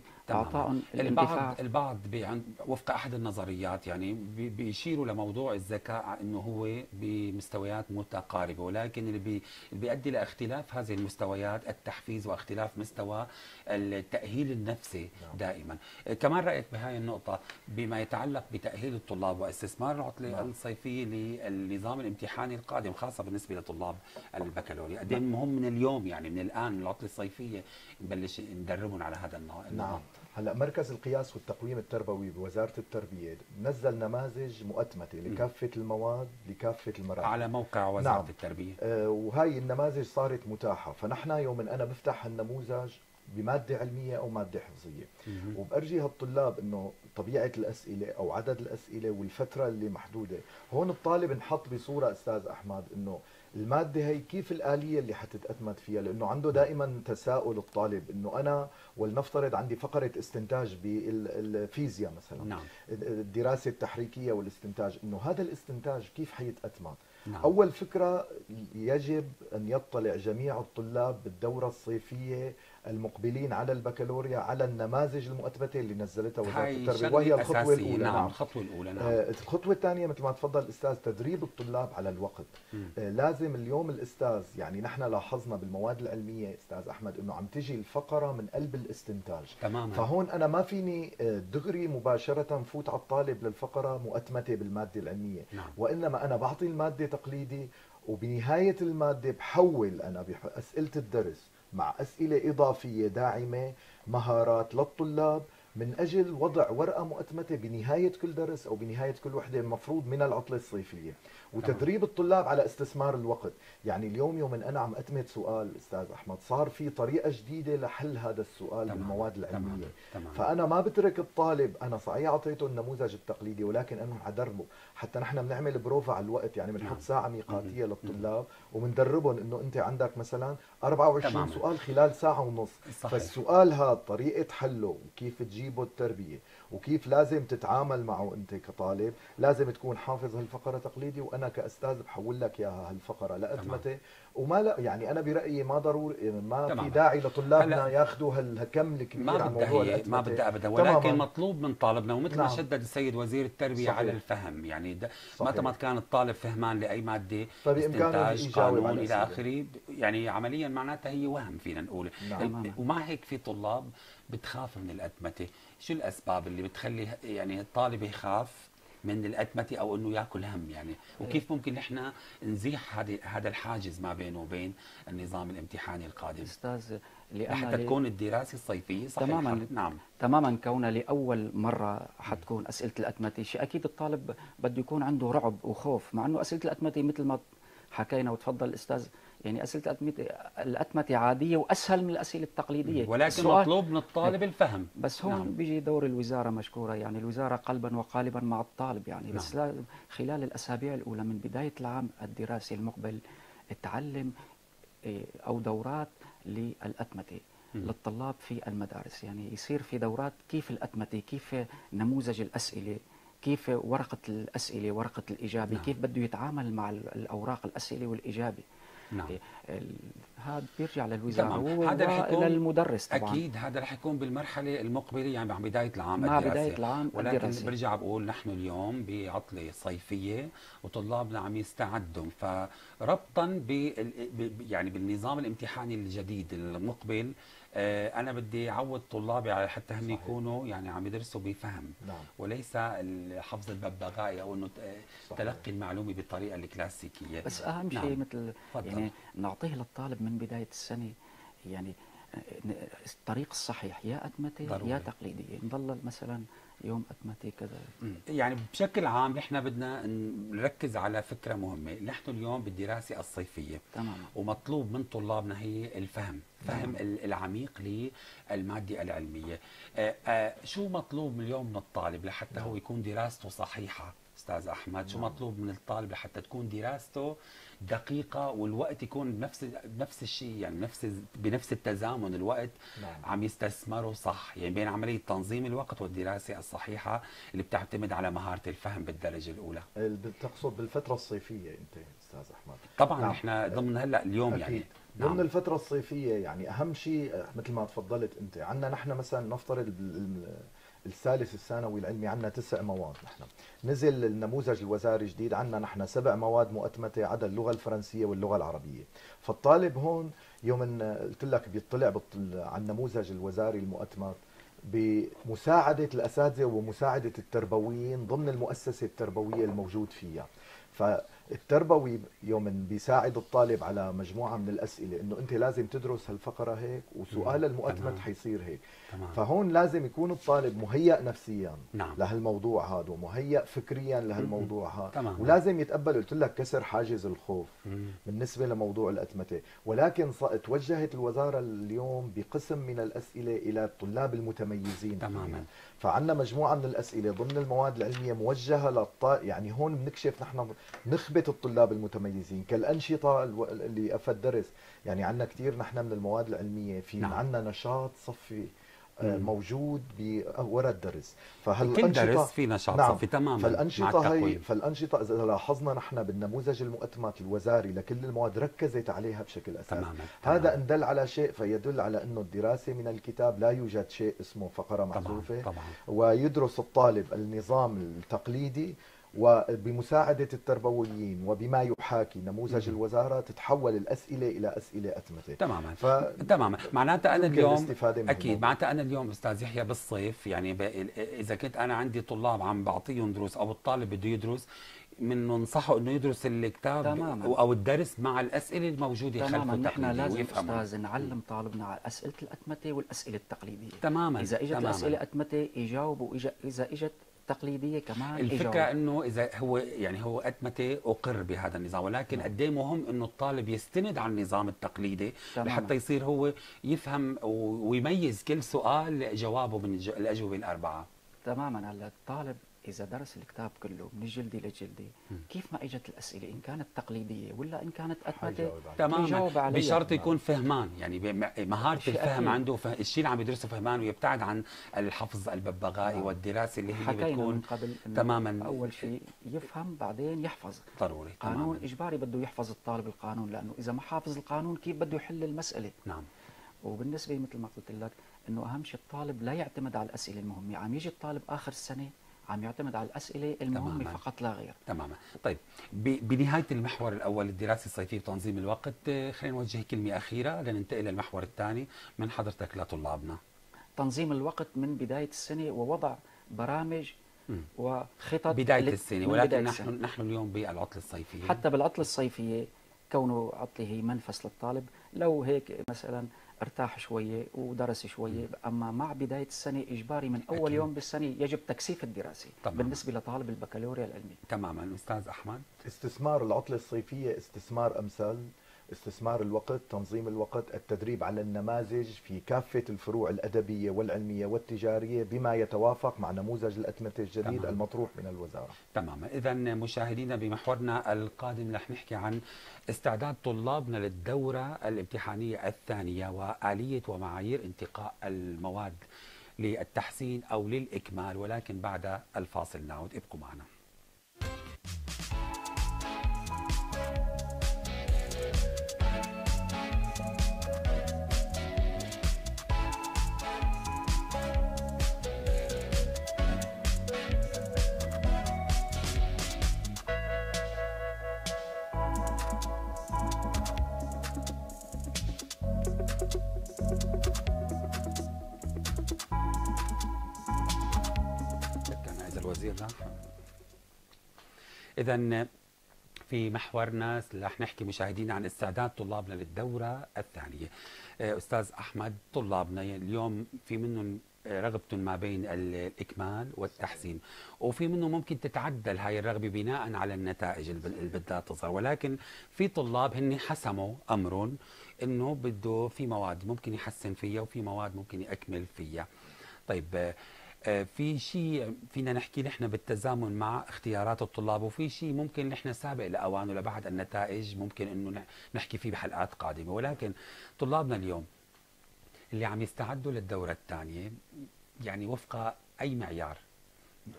الاندفاع
البعض البعض بي- وفق أحد النظريات يعني بي- بيشيروا لموضوع الذكاء إنه هو بمستويات متقاربة ولكن اللي, بي اللي بيؤدي لاختلاف هذه المستويات التحفيز واختلاف مستوى التأهيل النفسي دائما. كمان رأيك بهاي النقطة بما يتعلق بتأهيل الطلاب واستثمار العطله
نعم.
الصيفيه للنظام الامتحاني القادم خاصة بالنسبة لطلاب البكالوريا. قد إيه مهم من اليوم يعني من الآن العطلة الصيفية نبلش ندربهم على هذا النوع-
نعم.
النمط
هلا مركز القياس والتقويم التربوي بوزارة التربية نزل نماذج مؤتمتة لكافة المواد لكافة المراحل.
على موقع وزارة
نعم.
التربية.
آه، وهاي النماذج صارت متاحة. فنحن يوم أنا بفتح النموذج بمادة علمية أو مادة حفظية.
مهم.
وبأرجي هالطلاب إنه طبيعة الأسئلة أو عدد الأسئلة والفترة اللي محدودة. هون الطالب انحط بصورة أستاذ أحمد إنه المادة هي كيف الآلية اللي حتتأتمت فيها؟ لأنه عنده دائما تساؤل الطالب إنه أنا ولنفترض عندي فقرة استنتاج بالفيزياء مثلا
نعم.
الدراسة التحريكية والاستنتاج إنه هذا الاستنتاج كيف حيتأتمت؟
نعم.
أول فكرة يجب أن يطلع جميع الطلاب بالدورة الصيفية المقبلين على البكالوريا على النماذج المؤتمتة اللي نزلتها التربية
شغلة
وهي الخطوة
أساسية.
الأولى.
نعم
نعم.
الخطوة الأولى نعم.
آه، الخطوة الثانية مثل ما تفضل الأستاذ تدريب الطلاب على الوقت. آه، لازم اليوم الأستاذ يعني نحن لاحظنا بالمواد العلمية أستاذ أحمد أنه عم تجي الفقرة من قلب الاستنتاج.
تماما.
فهون أنا ما فيني آه، دغري مباشرة فوت على الطالب للفقرة مؤتمتة بالمادة العلمية.
نعم.
وإنما أنا بعطي المادة تقليدي وبنهاية المادة بحول أنا باسئله الدرس. مع أسئلة إضافية داعمة مهارات للطلاب من أجل وضع ورقة مؤتمتة بنهاية كل درس أو بنهاية كل وحدة المفروض من العطلة الصيفية. وتدريب الطلاب على استثمار الوقت. يعني اليوم يوم إن أنا عم أتمت سؤال أستاذ أحمد صار في طريقة جديدة لحل هذا السؤال
تمام.
بالمواد
تمام
العلمية.
تمام.
فأنا ما بترك الطالب أنا صحيح أعطيته النموذج التقليدي ولكن أنا حدربه حتى نحن بنعمل بروفا على الوقت يعني بنحط
نعم.
ساعة ميقاتية للطلاب وبندربهم إنه أنت عندك مثلا 24
تماما.
سؤال خلال ساعة ونص.
صحيح.
فالسؤال هذا طريقة حله وكيف تجيبه التربية وكيف لازم تتعامل معه أنت كطالب لازم تكون حافظ هالفقرة تقليدي وأنا كأستاذ بحول لك اياها هالفقرة لاتمته وما لا يعني أنا برأيي ما ضروري ما
تماما.
في داعي لطلابنا ياخذوا هالكم الكبير
ما بدها هي ما. بدها ابدا. ولكن مطلوب من طالبنا ومثل ما
نعم.
شدد السيد وزير التربية
صحيح.
على الفهم يعني. متى ما كان الطالب فهمان لأي
مادة
استنتاج قانون
إلى.
آخره يعني عمليا معناتها هي وهم فينا نقول
نعم.
ومع هيك في طلاب بتخاف من الاتمته شو الأسباب اللي بتخلي يعني الطالب يخاف من الاتمته أو إنه يأكل هم يعني. وكيف ممكن نحن نزيح هذا الحاجز ما بينه وبين النظام الامتحاني القادم؟
أستاذ لأن
لحتى تكون الدراسة الصيفية صحيحة.
تماماً.
نعم.
تماما. كونها لأول مرة حتكون أسئلة الأتمتة شيء. أكيد الطالب بده يكون عنده رعب وخوف مع إنه أسئلة الأتمتة مثل ما حكينا وتفضل الاستاذ يعني أسئلة الاتمته عادية وأسهل من الأسئلة التقليدية
ولكن
السؤال-
مطلوب من الطالب الفهم
بس هون
نعم.
بيجي دور الوزارة مشكورة يعني الوزارة قلبا وقالبا مع الطالب يعني نعم. بس خلال الأسابيع الأولى من بداية العام الدراسي المقبل تعلم إيه، أو دورات
للأتمتة.
للطلاب في المدارس يعني يصير في دورات كيف الأتمتة كيف نموذج الأسئلة كيف ورقة الأسئلة ورقة الإجابة
نعم.
كيف بده يتعامل مع ال- الأوراق الأسئلة والإجابة
نعم.
ال- هذا بيرجع
للوزارة. هذا رح يكون-
وللمدرس طبعا
أكيد هذا رح يكون بالمرحلة المقبلة يعني مع بداية العام
مع
الدراسي
بداية العام
ولكن
الدراسي.
برجع بقول نحن اليوم بعطلة صيفية وطلابنا عم يستعدوا فربطا بال ب- يعني بالنظام الامتحاني الجديد المقبل أنا بدي اعود طلابي على حتى هم. يكونوا يعني عم يدرسوا بفهم
نعم
وليس حفظ الببغائي أو إنه
صحيح.
تلقي المعلومة بالطريقة الكلاسيكية
بس أهم
نعم.
شيء مثل
تفضل.
يعني نعطيه للطالب من بداية السنة يعني ن- الطريق الصحيح يا اتمته
ضروري.
يا تقليديه نضل مثلا يوم اتمته كذا.
يعني بشكل عام نحن بدنا نركز على فكرة مهمة، نحن اليوم بالدراسة الصيفية
تماما
ومطلوب من طلابنا هي الفهم، فهم ال- العميق للمادة العلمية. آه، آه، شو مطلوب اليوم من الطالب لحتى هو يكون دراسته صحيحة؟ أستاذ أحمد، شو
نعم.
مطلوب من الطالب لحتى تكون دراسته دقيقة والوقت يكون بنفس بنفس الشيء يعني نفس بنفس التزامن الوقت
نعم.
عم يستثمروا صح يعني بين عملية تنظيم الوقت والدراسة الصحيحة اللي بتعتمد على مهارة الفهم بالدرجة الأولى
ال- تقصد بالفترة الصيفية أنت أستاذ أحمد
طبعا
نعم.
نحن ضمن هلأ اليوم
أكيد.
يعني
ضمن الفترة الصيفية يعني أهم شيء آه، مثل ما تفضلت أنت عندنا نحن مثلا نفترض الثالث الثانوي العلمي عندنا تسع مواد نحن. نزل النموذج الوزاري جديد عندنا نحن سبع مواد مؤتمتة عدا اللغة الفرنسية واللغة العربية. فالطالب هون يوم قلت لك بيطلع على النموذج الوزاري المؤتمت بمساعدة الأساتذة ومساعدة التربويين ضمن المؤسسة التربوية الموجود فيها. فالتربوي يوم بيساعد الطالب على مجموعة من الأسئلة إنه أنت لازم تدرس هالفقرة هيك وسؤال المؤتمت
تمام.
حيصير هيك
تمام
فهون لازم يكون الطالب مهيأ نفسيا
نعم
لهالموضوع هذا ومهيأ فكريا لهالموضوع هذا. ولازم يتقبل قلت لك كسر حاجز الخوف
مم.
بالنسبة لموضوع الأتمتة ولكن توجهت الوزارة اليوم بقسم من الأسئلة إلى الطلاب المتميزين
تماما.
فعندنا مجموعة من الأسئلة ضمن المواد العلمية موجهة للط... يعني هون بنكشف نحن نخبة الطلاب المتميزين كالأنشطة الو- اللي أفاد درس يعني عندنا كثير نحن من المواد العلمية في
نعم.
عندنا نشاط صفي آه،. موجود وراء الدرس
كل
فهالأنشطة
درس في نشاط
نعم.
صفي تماما مع
فالأنشطة هي فالأنشطة إذا لاحظنا نحن بالنموذج المؤتمت الوزاري لكل المواد ركزت عليها بشكل أساسي
تماما
هذا. إن دل على شيء فيدل على أنه الدراسة من الكتاب لا يوجد شيء اسمه محذوفة
طبعا
ويدرس الطالب النظام التقليدي وبمساعدة التربويين وبما يحاكي نموذج
مم.
الوزارة تتحول الأسئلة إلى أسئلة أتمتة
تماما
ف
تماما معناتها أنا
يمكن
اليوم
الموضوع.
معناتها أنا اليوم أستاذ يحيى بالصيف يعني ب... إذا كنت أنا عندي طلاب عم بعطيهم دروس أو الطالب بده يدرس من ننصحه إنه يدرس الكتاب
تماماً.
أو أو الدرس مع الأسئلة الموجودة خلفه
تماما نحن لازم. أستاذ نعلم طالبنا على أسئلة الأتمتة والأسئلة التقليدية
تماما
إذا إجت
تماماً.
الاسئله أتمتة يجاوب واذا إذا إجت تقليديه كمان
الفكرة
يجاوب
إنه إذا هو يعني هو اتمته أقر بهذا النظام ولكن
نعم.
قد إيه مهم إنه الطالب يستند على النظام التقليدي
تماماً.
لحتى يصير هو يفهم ويميز كل سؤال جوابه من الاجوبه الأربعة
تماما هلأ الطالب إذا درس الكتاب كله من الجلدي للجلدي
مم.
كيف ما إجت الأسئلة إن كانت تقليدية ولا إن كانت اتمته.
تماما. بشرط يكون فهمان يعني
مهارة
الفهم
أكيد.
عنده ف- الشيء اللي عم يدرسه فهمان ويبتعد عن الحفظ الببغائي
نعم.
والدراسة اللي هي
حكينا من
بتكون
قبل
تماماً.
أول شيء يفهم بعدين يحفظ
ضروري
قانون
تماما
إجباري بده يحفظ الطالب القانون لأنه إذا ما حافظ القانون كيف بده يحل المسألة
نعم
وبالنسبة مثل ما قلت لك إنه أهم شيء الطالب لا يعتمد على الأسئلة المهمة عم يجي الطالب آخر السنة عم يعتمد على الأسئلة المهمة
تماماً.
فقط لا غير
تماما طيب بنهاية المحور الأول الدراسة الصيفية وتنظيم الوقت آه، خلينا نوجه كلمة أخيرة لننتقل للمحور الثاني من حضرتك لطلابنا
تنظيم الوقت من بداية السنة ووضع برامج. وخطط
بداية
لت- السنة
ولكن
بداية
نحن
السنة.
نحن اليوم بالعطلة الصيفية
حتى بالعطلة الصيفية كونه عطلة هي منفس للطالب لو هيك مثلا أرتاح شوية ودرس شوية. أما مع بداية السنة إجباري من أول
أكيد.
يوم بالسنة يجب تكثيف الدراسة
طبعاً.
بالنسبة لطالب البكالوريا العلمي.
تماما. أستاذ أحمد.
استثمار العطلة الصيفية استثمار أمثل استثمار الوقت تنظيم الوقت التدريب على النماذج في كافة الفروع الأدبية والعلمية والتجارية بما يتوافق مع نموذج الأتمتة الجديد
تمام.
المطروح من الوزارة.
تماما اذا مشاهدينا بمحورنا القادم رح نحكي عن استعداد طلابنا للدورة الامتحانية الثانية وآلية ومعايير انتقاء المواد للتحسين أو للإكمال ولكن بعد الفاصل نعود. ابقوا معنا. اذا في محورنا رح نحكي مشاهدينا عن استعداد طلابنا للدورة الثانية. آه، أستاذ أحمد طلابنا اليوم في منهم رغبة ما بين الإكمال والتحسين وفي منه ممكن تتعدل هاي الرغبة بناء على النتائج اللي بدها تظهر. ولكن في طلاب هن حسموا أمر أنه بده في مواد ممكن يحسن فيها وفي مواد ممكن يأكمل فيها. طيب آه، في شيء فينا نحكي نحن بالتزامن مع اختيارات الطلاب وفي شيء ممكن نحن سابق لاوانه لبعض النتائج ممكن إنه نحكي فيه بحلقات قادمة. ولكن طلابنا اليوم اللي عم يستعدوا للدورة الثانية يعني وفق أي معيار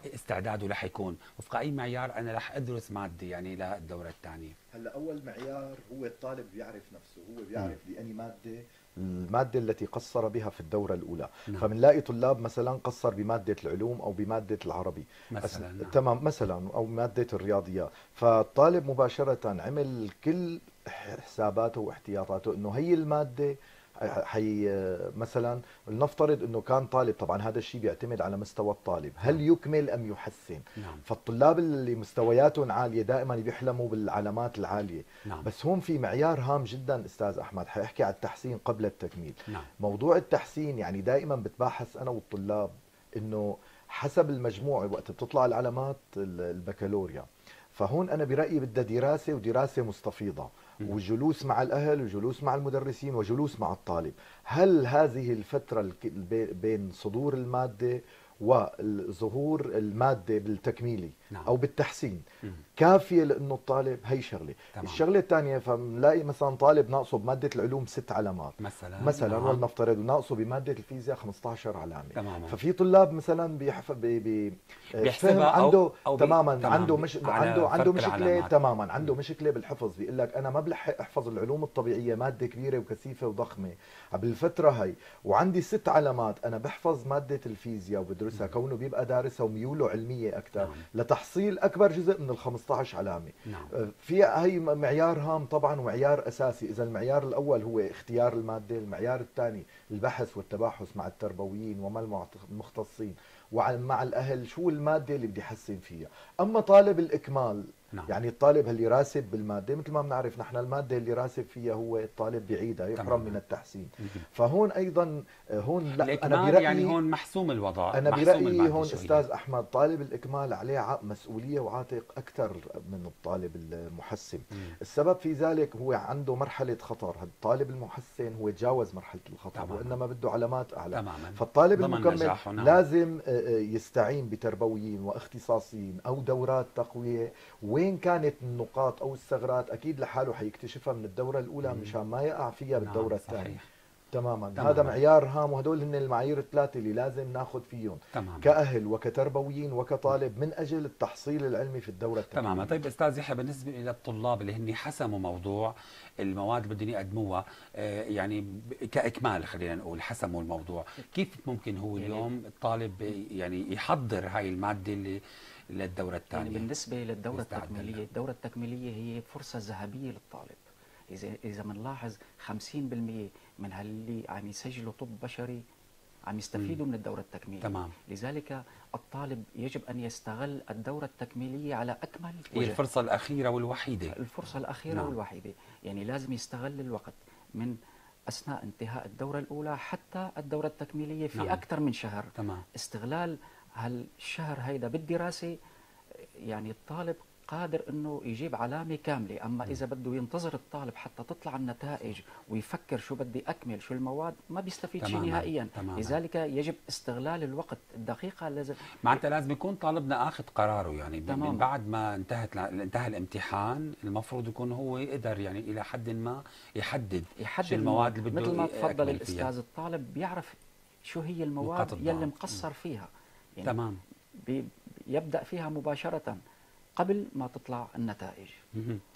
استعداده رح يكون وفق أي معيار أنا رح أدرس مادة يعني للدورة الثانية.
هلأ أول معيار هو الطالب بيعرف نفسه هو بيعرف بأي مادة المادة التي قصر بها في الدورة الأولى نعم. فبنلاقي طلاب مثلا قصر بمادة العلوم أو بمادة العربي
مثلا نعم.
تمام مثلا أو مادة الرياضيات فالطالب مباشرة عمل كل حساباته واحتياطاته أنه هي المادة حي مثلا لنفترض إنه كان طالب طبعا هذا الشيء بيعتمد على مستوى الطالب هل نعم. يكمل أم يحسن
نعم.
فالطلاب اللي مستوياتهم عالية دائما بيحلموا بالعلامات العالية
نعم.
بس هون في معيار هام جدا أستاذ أحمد حيحكي على التحسين قبل التكميل
نعم.
موضوع التحسين يعني دائما بتباحث أنا والطلاب إنه حسب المجموع وقت بتطلع العلامات البكالوريا فهون أنا برأيي بدها دراسة ودراسة مستفيضة وجلوس مع الأهل وجلوس مع المدرسين وجلوس مع الطالب. هل هذه الفترة بين صدور المادة وظهور المادة بالتكميلي؟
نعم.
أو بالتحسين مم. كافية لأنه الطالب هي شغلة تمام. الشغلة الثانية فبنلاقي مثلا طالب ناقصه بمادة العلوم ست علامات
مثلا
مثلا نعم. ولنفترض وناقصه بمادة الفيزياء 15 علامة
تماما.
ففي طلاب مثلا بيحف بي بي
بيحسبها
عنده
أو أو
تماما
تمام.
عنده مش عنده عنده مشكلة
العلامات.
تماما عنده مشكلة بالحفظ بيقول لك أنا ما بلحق أحفظ العلوم الطبيعية مادة كبيرة وكثيفة وضخمة بالفترة هي وعندي ست علامات أنا بحفظ مادة الفيزياء وبدرسها كونه بيبقى دارسها وميوله علمية أكثر
نعم.
لتحصيل أكبر جزء من ال 15 علامه
نعم.
آه، في هي معيار هام طبعا ومعيار أساسي. إذا المعيار الأول هو اختيار المادة المعيار الثاني البحث والتباحث مع التربويين ومع المختصين ومع الأهل شو المادة اللي بدي أحسن فيها. أما طالب الإكمال
نعم.
يعني الطالب اللي راسب بالمادة مثل ما بنعرف نحن المادة اللي راسب فيها هو الطالب بيعيدها يحرم من التحسين فهون أيضا آه، هون
لا أنا برأيي يعني هون محسوم الوضع
أنا برأيي هون أستاذ أحمد طالب الإكمال عليه مسؤولية وعاتق أكثر من الطالب المحسن
مم.
السبب في ذلك هو عنده مرحلة خطر الطالب المحسن هو تجاوز مرحلة الخطر
تماما.
وإنما بده علامات أعلى
تماما.
فالطالب المكمل
نعم.
لازم آه، آه، يستعين بتربويين واختصاصيين أو دورات تقوية وين كانت النقاط أو الثغرات؟ أكيد لحاله حيكتشفها من الدورة الأولى مشان ما يقع فيها بالدورة
نعم
الثانية. تماما.
تماما.
هذا معيار هام وهدول هن المعايير الثلاثة اللي لازم ناخذ فيهم.
تماما.
كأهل وكتربويين وكطالب من أجل التحصيل العلمي في الدورة التكميليه
تماما. طيب أستاذ يحيى بالنسبة إلى الطلاب اللي هن حسموا موضوع المواد اللي بدهم يقدموها آه، يعني كإكمال خلينا نقول حسموا الموضوع كيف ممكن هو
يعني
اليوم الطالب يعني يحضر هاي المادة اللي للدوره الثانية.
يعني
يستعد
التكميلية
لها.
الدورة التكميلية هي فرصة ذهبية للطالب. إذا إذا بنلاحظ 50% من هاللي عم يسجلوا طب بشري عم يستفيدوا من الدورة التكميلية.
تمام.
لذلك الطالب يجب أن يستغل الدورة التكميلية على أكمل
هي
وجه.
الفرصة الأخيرة والوحيدة.
الفرصة الأخيرة
نعم.
والوحيدة. يعني لازم يستغل الوقت من أثناء انتهاء الدورة الأولى حتى الدورة التكميلية في
نعم.
أكثر من شهر.
تمام.
استغلال هالشهر هيدا بالدراسة يعني الطالب قادر إنه يجيب علامة كاملة أما إذا بده ينتظر الطالب حتى تطلع النتائج ويفكر شو بدي أكمل شو المواد ما بيستفيد شيء. نهائيا
تماماً.
لذلك يجب استغلال الوقت الدقيقة لازم
معناتها لازم يكون طالبنا آخذ قراره يعني من
تماماً.
بعد ما انتهت انتهى الامتحان المفروض يكون هو قدر يعني إلى حد ما يحدد
يحدد
شو المواد اللي بده
مثل ما تفضل
الأستاذ.
الطالب بيعرف شو هي المواد. يلي مقصر فيها يعني
تمام.
يبدأ فيها مباشرة قبل ما تطلع النتائج.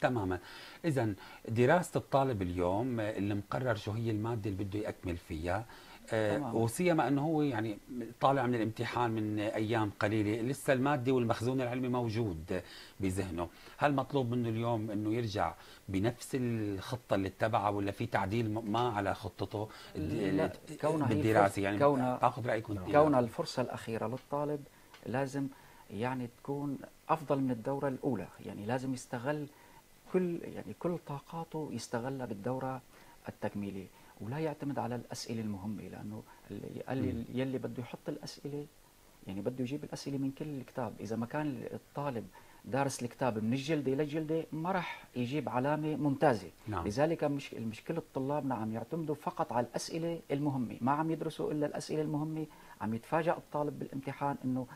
تماما. اذا دراسة الطالب اليوم اللي مقرر شو هي المادة اللي بده يكمل فيها آه،. وسيما إنه هو يعني طالع من الامتحان من أيام قليلة لسه المادة والمخزون العلمي موجود بذهنه هل مطلوب منه اليوم إنه يرجع بنفس الخطة اللي اتبعها ولا في تعديل ما على خطته
كونها بالدراسة
يعني
كونها-
باخذ رايكم أنتم.
كون الفرصة الأخيرة للطالب لازم يعني تكون أفضل من الدورة الأولى يعني لازم يستغل كل يعني كل طاقاته يستغلها بالدورة التكميلية ولا يعتمد على الأسئلة المهمة لأنه يلي بده يحط الأسئلة يعني بده يجيب الأسئلة من كل الكتاب. إذا ما كان الطالب دارس الكتاب من الجلدة للجلده ما راح يجيب علامة ممتازة.
نعم.
لذلك مش المشكلة طلابنا عم يعتمدوا فقط على الأسئلة المهمة. ما عم يدرسوا إلا الأسئلة المهمة. عم يتفاجئ الطالب بالامتحان إنه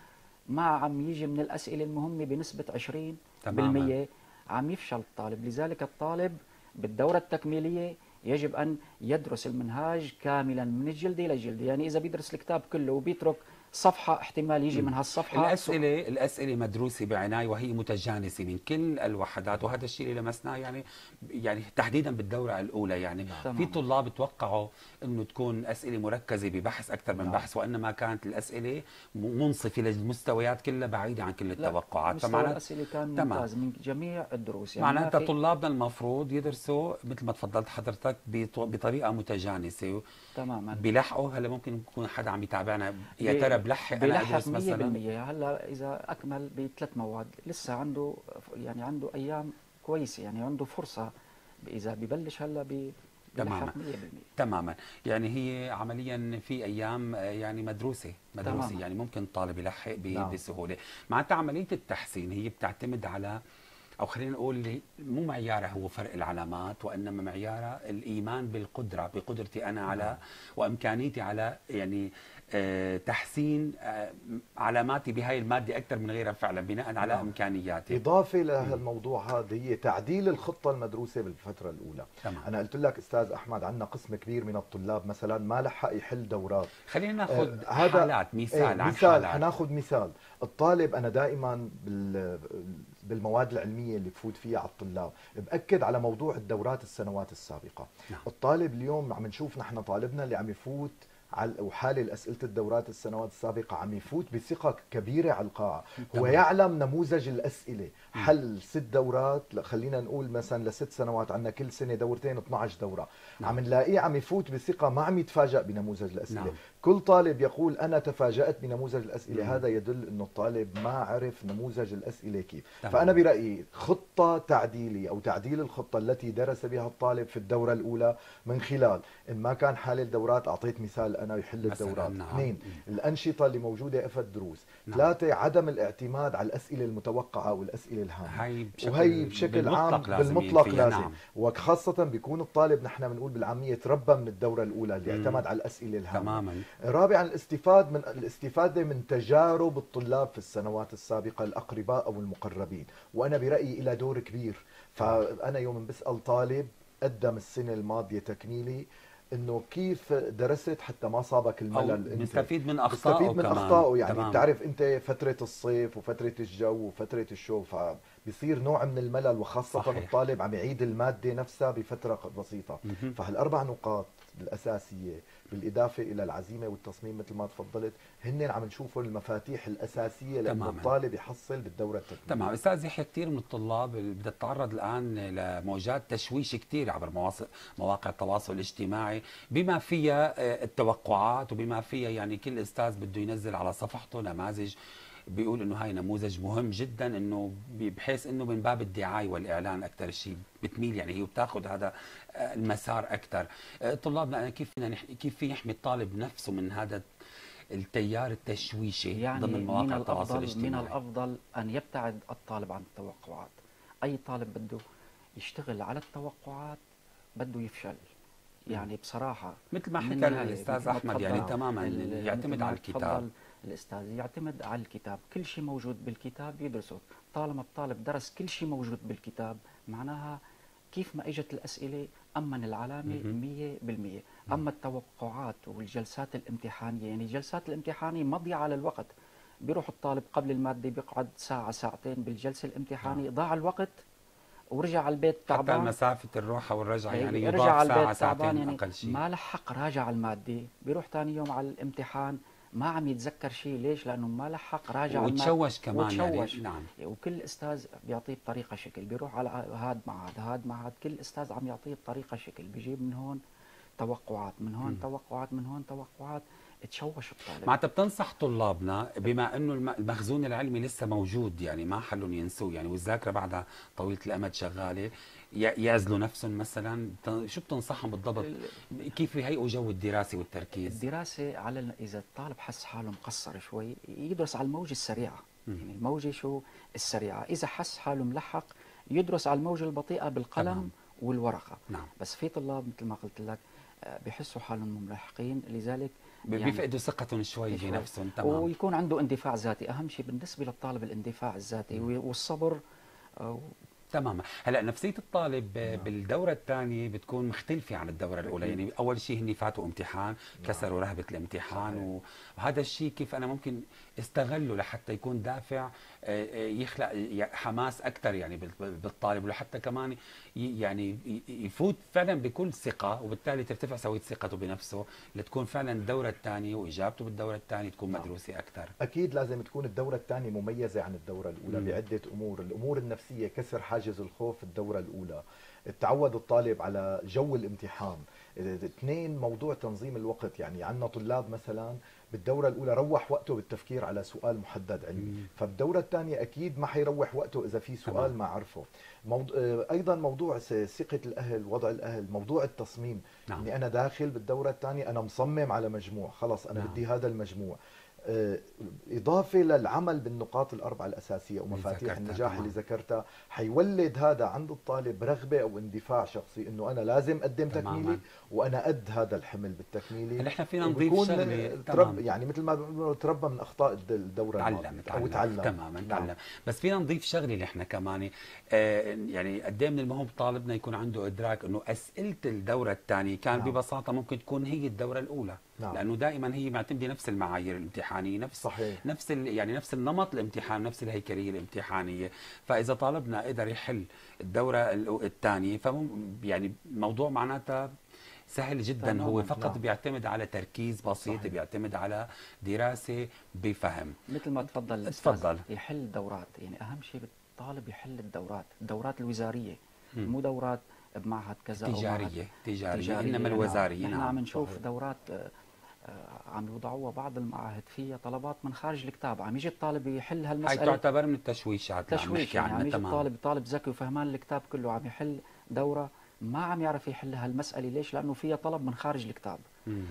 ما عم يجي من الأسئلة المهمة بنسبة 20
تماماً.
بالمية. عم يفشل الطالب. لذلك الطالب بالدورة التكميلية يجب أن يدرس المنهاج كاملا من الجلده إلى الجلده يعني إذا بيدرس الكتاب كله وبيترك صفحة احتمال يجي من هالصفحه
الأسئلة الأسئلة مدروسة بعنايه وهي متجانسة من كل الوحدات وهذا الشيء اللي لمسناه يعني يعني تحديدا بالدورة الأولى يعني.
تمام.
في طلاب توقعوا إنه تكون أسئلة مركزة ببحث أكثر من
نعم.
بحث وإنما كانت الأسئلة منصفة للمستويات كلها بعيدة عن كل
لا،
التوقعات. فمعنات
الأسئلة كان
تمام.
ممتاز من جميع الدروس. يعني
معناتها
في-
طلابنا المفروض يدرسوا مثل ما تفضلت حضرتك بط- بطريقة متجانسة.
تماما.
بيلحقوا هلا ممكن يكون حدا عم يتابعنا يا ترى بلحق أنا
بيلحق 100%
أدرس مثلا.
هلا إذا أكمل بثلاث مواد لسه عنده يعني عنده أيام كويسة يعني عنده فرصة إذا ببلش هلا بي-
تماماً.
بيلحق 100%
تماما. يعني هي عمليا في أيام آه، يعني مدروسة مدروسة.
تماماً.
يعني ممكن الطالب يلحق ب-
نعم.
بسهولة. معناتها عملية التحسين هي بتعتمد على أو خلينا نقول مو معيارها هو فرق العلامات وإنما معيارها الإيمان بالقدرة بقدرتي أنا على وإمكانيتي على يعني تحسين آه، علاماتي بهاي المادة أكثر من غيرها فعلا بناء على
نعم.
إمكانياتي.
إضافة لهالموضوع هذا هي تعديل الخطة المدروسة بالفترة الأولى.
تمام.
أنا قلت لك أستاذ أحمد عندنا قسم كبير من الطلاب مثلا ما لحق يحل دورات.
خلينا ناخذ
آه، هذا-
حالات مثال
إيه
عن
مثال حناخذ مثال. الطالب أنا دائما بال بالمواد العلمية اللي بفوت فيها على الطلاب بأكد على موضوع الدورات السنوات السابقة.
نعم.
الطالب اليوم عم نشوف نحن طالبنا اللي عم يفوت على وحالل اسئله الدورات السنوات السابقة عم يفوت بثقة كبيرة على القاعه هو. يعلم نموذج الأسئلة حل ست دورات خلينا نقول مثلا لست سنوات عندنا كل سنة دورتين 12 دورة
نعم.
عم نلاقيه عم يفوت بثقة ما عم يتفاجئ بنموذج الأسئلة
نعم.
كل طالب يقول أنا تفاجأت بنموذج الأسئلة
مم.
هذا يدل إنه الطالب ما عرف نموذج الأسئلة كيف
تمام.
فأنا برأيي خطة تعديلية أو تعديل الخطة التي درس بها الطالب في الدورة الأولى من خلال إن ما كان حالل دورات أعطيت مثال أنا يحل الدورات
نعم.
اثنين. الأنشطة اللي موجودة في الدروس
نعم.
ثلاثة عدم الاعتماد على الأسئلة المتوقعة والأسئلة الهامة.
هاي بشكل
وهي بشكل عام
بالمطلق لازم
بالمطلق لازم.
نعم.
وخاصة بيكون الطالب نحن بنقول بالعامية تربى من الدورة الأولى اللي. اعتمد على الأسئلة الهامة.
تماما.
رابعا الاستفاد من الاستفادة من تجارب الطلاب في السنوات السابقة الأقرباء أو المقربين. وأنا برأيي إلى دور كبير. فأنا يوم بسأل طالب قدم السنة الماضية تكميلي إنه كيف درست حتى ما صابك الملل أنت
بنستفيد من اخطائه
بستفيد من. اخطائه يعني
تمام.
بتعرف أنت فترة الصيف وفترة الجو وفترة الشو فبصير نوع من الملل وخاصة
صحيح.
الطالب عم يعيد المادة نفسها بفترة بسيطة
مهم.
فهالاربع نقاط الأساسية بالإضافة إلى العزيمة والتصميم مثل ما تفضلت هن عم نشوفهم المفاتيح الأساسية لأنه
تماماً.
الطالب يحصل بالدورة التكميليه
تمام أستاذ يحيى كثير من الطلاب بدها تتعرض الآن لموجات تشويش كثير عبر مواقع التواصل الاجتماعي بما فيها آه، التوقعات وبما فيها يعني كل أستاذ بده ينزل على صفحته نماذج بيقول إنه هاي نموذج مهم جدا إنه بحيث إنه من باب الدعاية والإعلان أكثر شيء بتميل يعني هي وبتاخذ هذا آه، المسار أكثر آه، طلابنا كيف فينا نح- كيف في يحمي الطالب نفسه من هذا التيار التشويشي
يعني
ضمن
من
مواقع التواصل
الافضل من
الاجتماعي؟
الأفضل أن يبتعد الطالب عن التوقعات. أي طالب بده يشتغل على التوقعات بده يفشل. يعني بصراحة
مثل ما حكى
الأستاذ
أحمد يعني تماما يعتمد على الكتاب.
الأستاذ يعتمد على الكتاب. كل شيء موجود بالكتاب يدرسه. طالما الطالب درس كل شيء موجود بالكتاب معناها كيف ما إجت الأسئلة امن العلامة 100% أما التوقعات والجلسات الامتحانية يعني الجلسات الامتحانية مضيعة للوقت بيروح الطالب قبل المادة بيقعد ساعة ساعتين بالجلسة الامتحانية. ضاع الوقت ورجع على البيت
حتى
تعبان.
مسافه الروحه والرجعه يعني
رجع
يضاف
تعبان
ساعتين
يعني
أقل شيء.
ما لحق راجع المادة. بيروح ثاني يوم على الامتحان ما عم يتذكر شيء. ليش؟ لأنه ما لحق راجع
وتشوش كمان يعني
وتشوش.
نعم.
وكل أستاذ بيعطيه بطريقة شكل. بيروح على هاد معهد هاد معهد. كل أستاذ عم يعطيه بطريقة شكل. بيجيب من هون توقعات من هون
مم.
توقعات من هون توقعات. تشوش الطالب.
معناتها بتنصح طلابنا بما إنه الم- المخزون العلمي لسه موجود يعني ما حلهم ينسوه يعني والذاكرة بعدها طويلة الأمد شغالة. يعزلوا نفسهم مثلا شو بتنصحهم بالضبط؟ كيف يهيئوا جو الدراسة والتركيز؟
الدراسة على إذا الطالب حس حاله مقصر شوي يدرس على الموجة السريعة.
مم.
يعني الموجة شو؟ السريعة. إذا حس حاله ملحق يدرس على الموجة البطيئة بالقلم
تمام.
والورقة.
نعم.
بس في طلاب مثل ما قلت لك آه، بيحسوا حالهم ملحقين لذلك
ب- بيفقدوا ثقتهم شوي
شوي.
بنفسهم تمام.
ويكون عنده اندفاع ذاتي. أهم شيء بالنسبة للطالب الاندفاع الذاتي والصبر آه،
تماما هلا نفسية الطالب بالدورة الثانية بتكون مختلفة عن الدورة
الأولى.
يعني أول شيء هني فاتوا امتحان كسروا رهبه الامتحان
صحيح.
وهذا الشيء كيف أنا ممكن استغله لحتى يكون دافع آه، آه، يخلق حماس أكثر يعني بال- بالطالب ولحتى كمان يعني يفوت فعلا بكل ثقة وبالتالي ترتفع سوية ثقته بنفسه لتكون فعلا الدوره الثانية وإجابته بالدورة الثانية تكون
نعم.
مدروسة أكثر
أكيد لازم تكون الدورة الثانية مميزة عن الدورة الأولى
مم.
بعدة أمور الأمور النفسية كسر حاجز الخوف الدورة الأولى التعود الطالب على جو الامتحان اثنين موضوع تنظيم الوقت يعني عندنا طلاب مثلا بالدورة الأولى روح وقته بالتفكير على سؤال محدد علمي. فبالدورة الثانية أكيد ما حيروح وقته إذا في سؤال. ما عرفه موضوع أيضا موضوع ثقة الأهل وضع الأهل موضوع التصميم
نعم
إني أنا داخل بالدورة الثانية أنا مصمم على مجموع خلص أنا
نعم.
بدي هذا المجموع آه، إضافة للعمل بالنقاط الأربعة الأساسية
اللي
ومفاتيح النجاح
تمام.
اللي ذكرتها حيولد هذا عند الطالب رغبة أو اندفاع شخصي إنه أنا لازم أقدم
تماماً.
تكميلي وأنا قد هذا الحمل بالتكميلي
إحنا فينا نضيف شغله
ترب. يعني مثل ما تربى من أخطاء الد- الدورة
تعلم تعلم
أو تعلم
تماما
نعم.
تعلم بس فينا نضيف شغله اللي إحنا كمان آه يعني قد من المهم طالبنا يكون عنده إدراك إنه أسئلة الدورة الثانية كان
نعم.
ببساطة ممكن تكون هي الدورة الأولى
نعم.
لأنه دائما هي معتمدة نفس المعايير الامتحانية نفس
صحيح
نفس ال- يعني نفس النمط الامتحان نفس الهيكلية الامتحانية فإذا طالبنا قدر يحل الدورة الثانية فمم يعني الموضوع معناتها سهل جدا
تماماً،
هو فقط
نعم.
بيعتمد على تركيز بسيط
صحيح.
بيعتمد على دراسة بفهم
مثل ما تفضل
تفضل.
يحل دورات يعني أهم شيء بالطالب يحل الدورات الدورات الوزارية
مم.
مو دورات بمعهد كذا معهد
تجارية تجارية
تجارية
إنما
نعم.
الوزارية
نحن
نعم
عم نشوف
صحيح.
دورات آه، عم يوضعوها بعض المعاهد. فيها طلبات من خارج الكتاب. عم يجي الطالب يحل هالمسألة.
تعتبر من التشويشات اللي عم
تشويش
نحكي
يعني عم
عنها
يجي
تمام.
الطالب طالب ذكي وفهمان الكتاب كله عم يحل دوره ما عم يعرف يحل هالمسألة. ليش؟ لأنه فيها طلب من خارج الكتاب.
مم.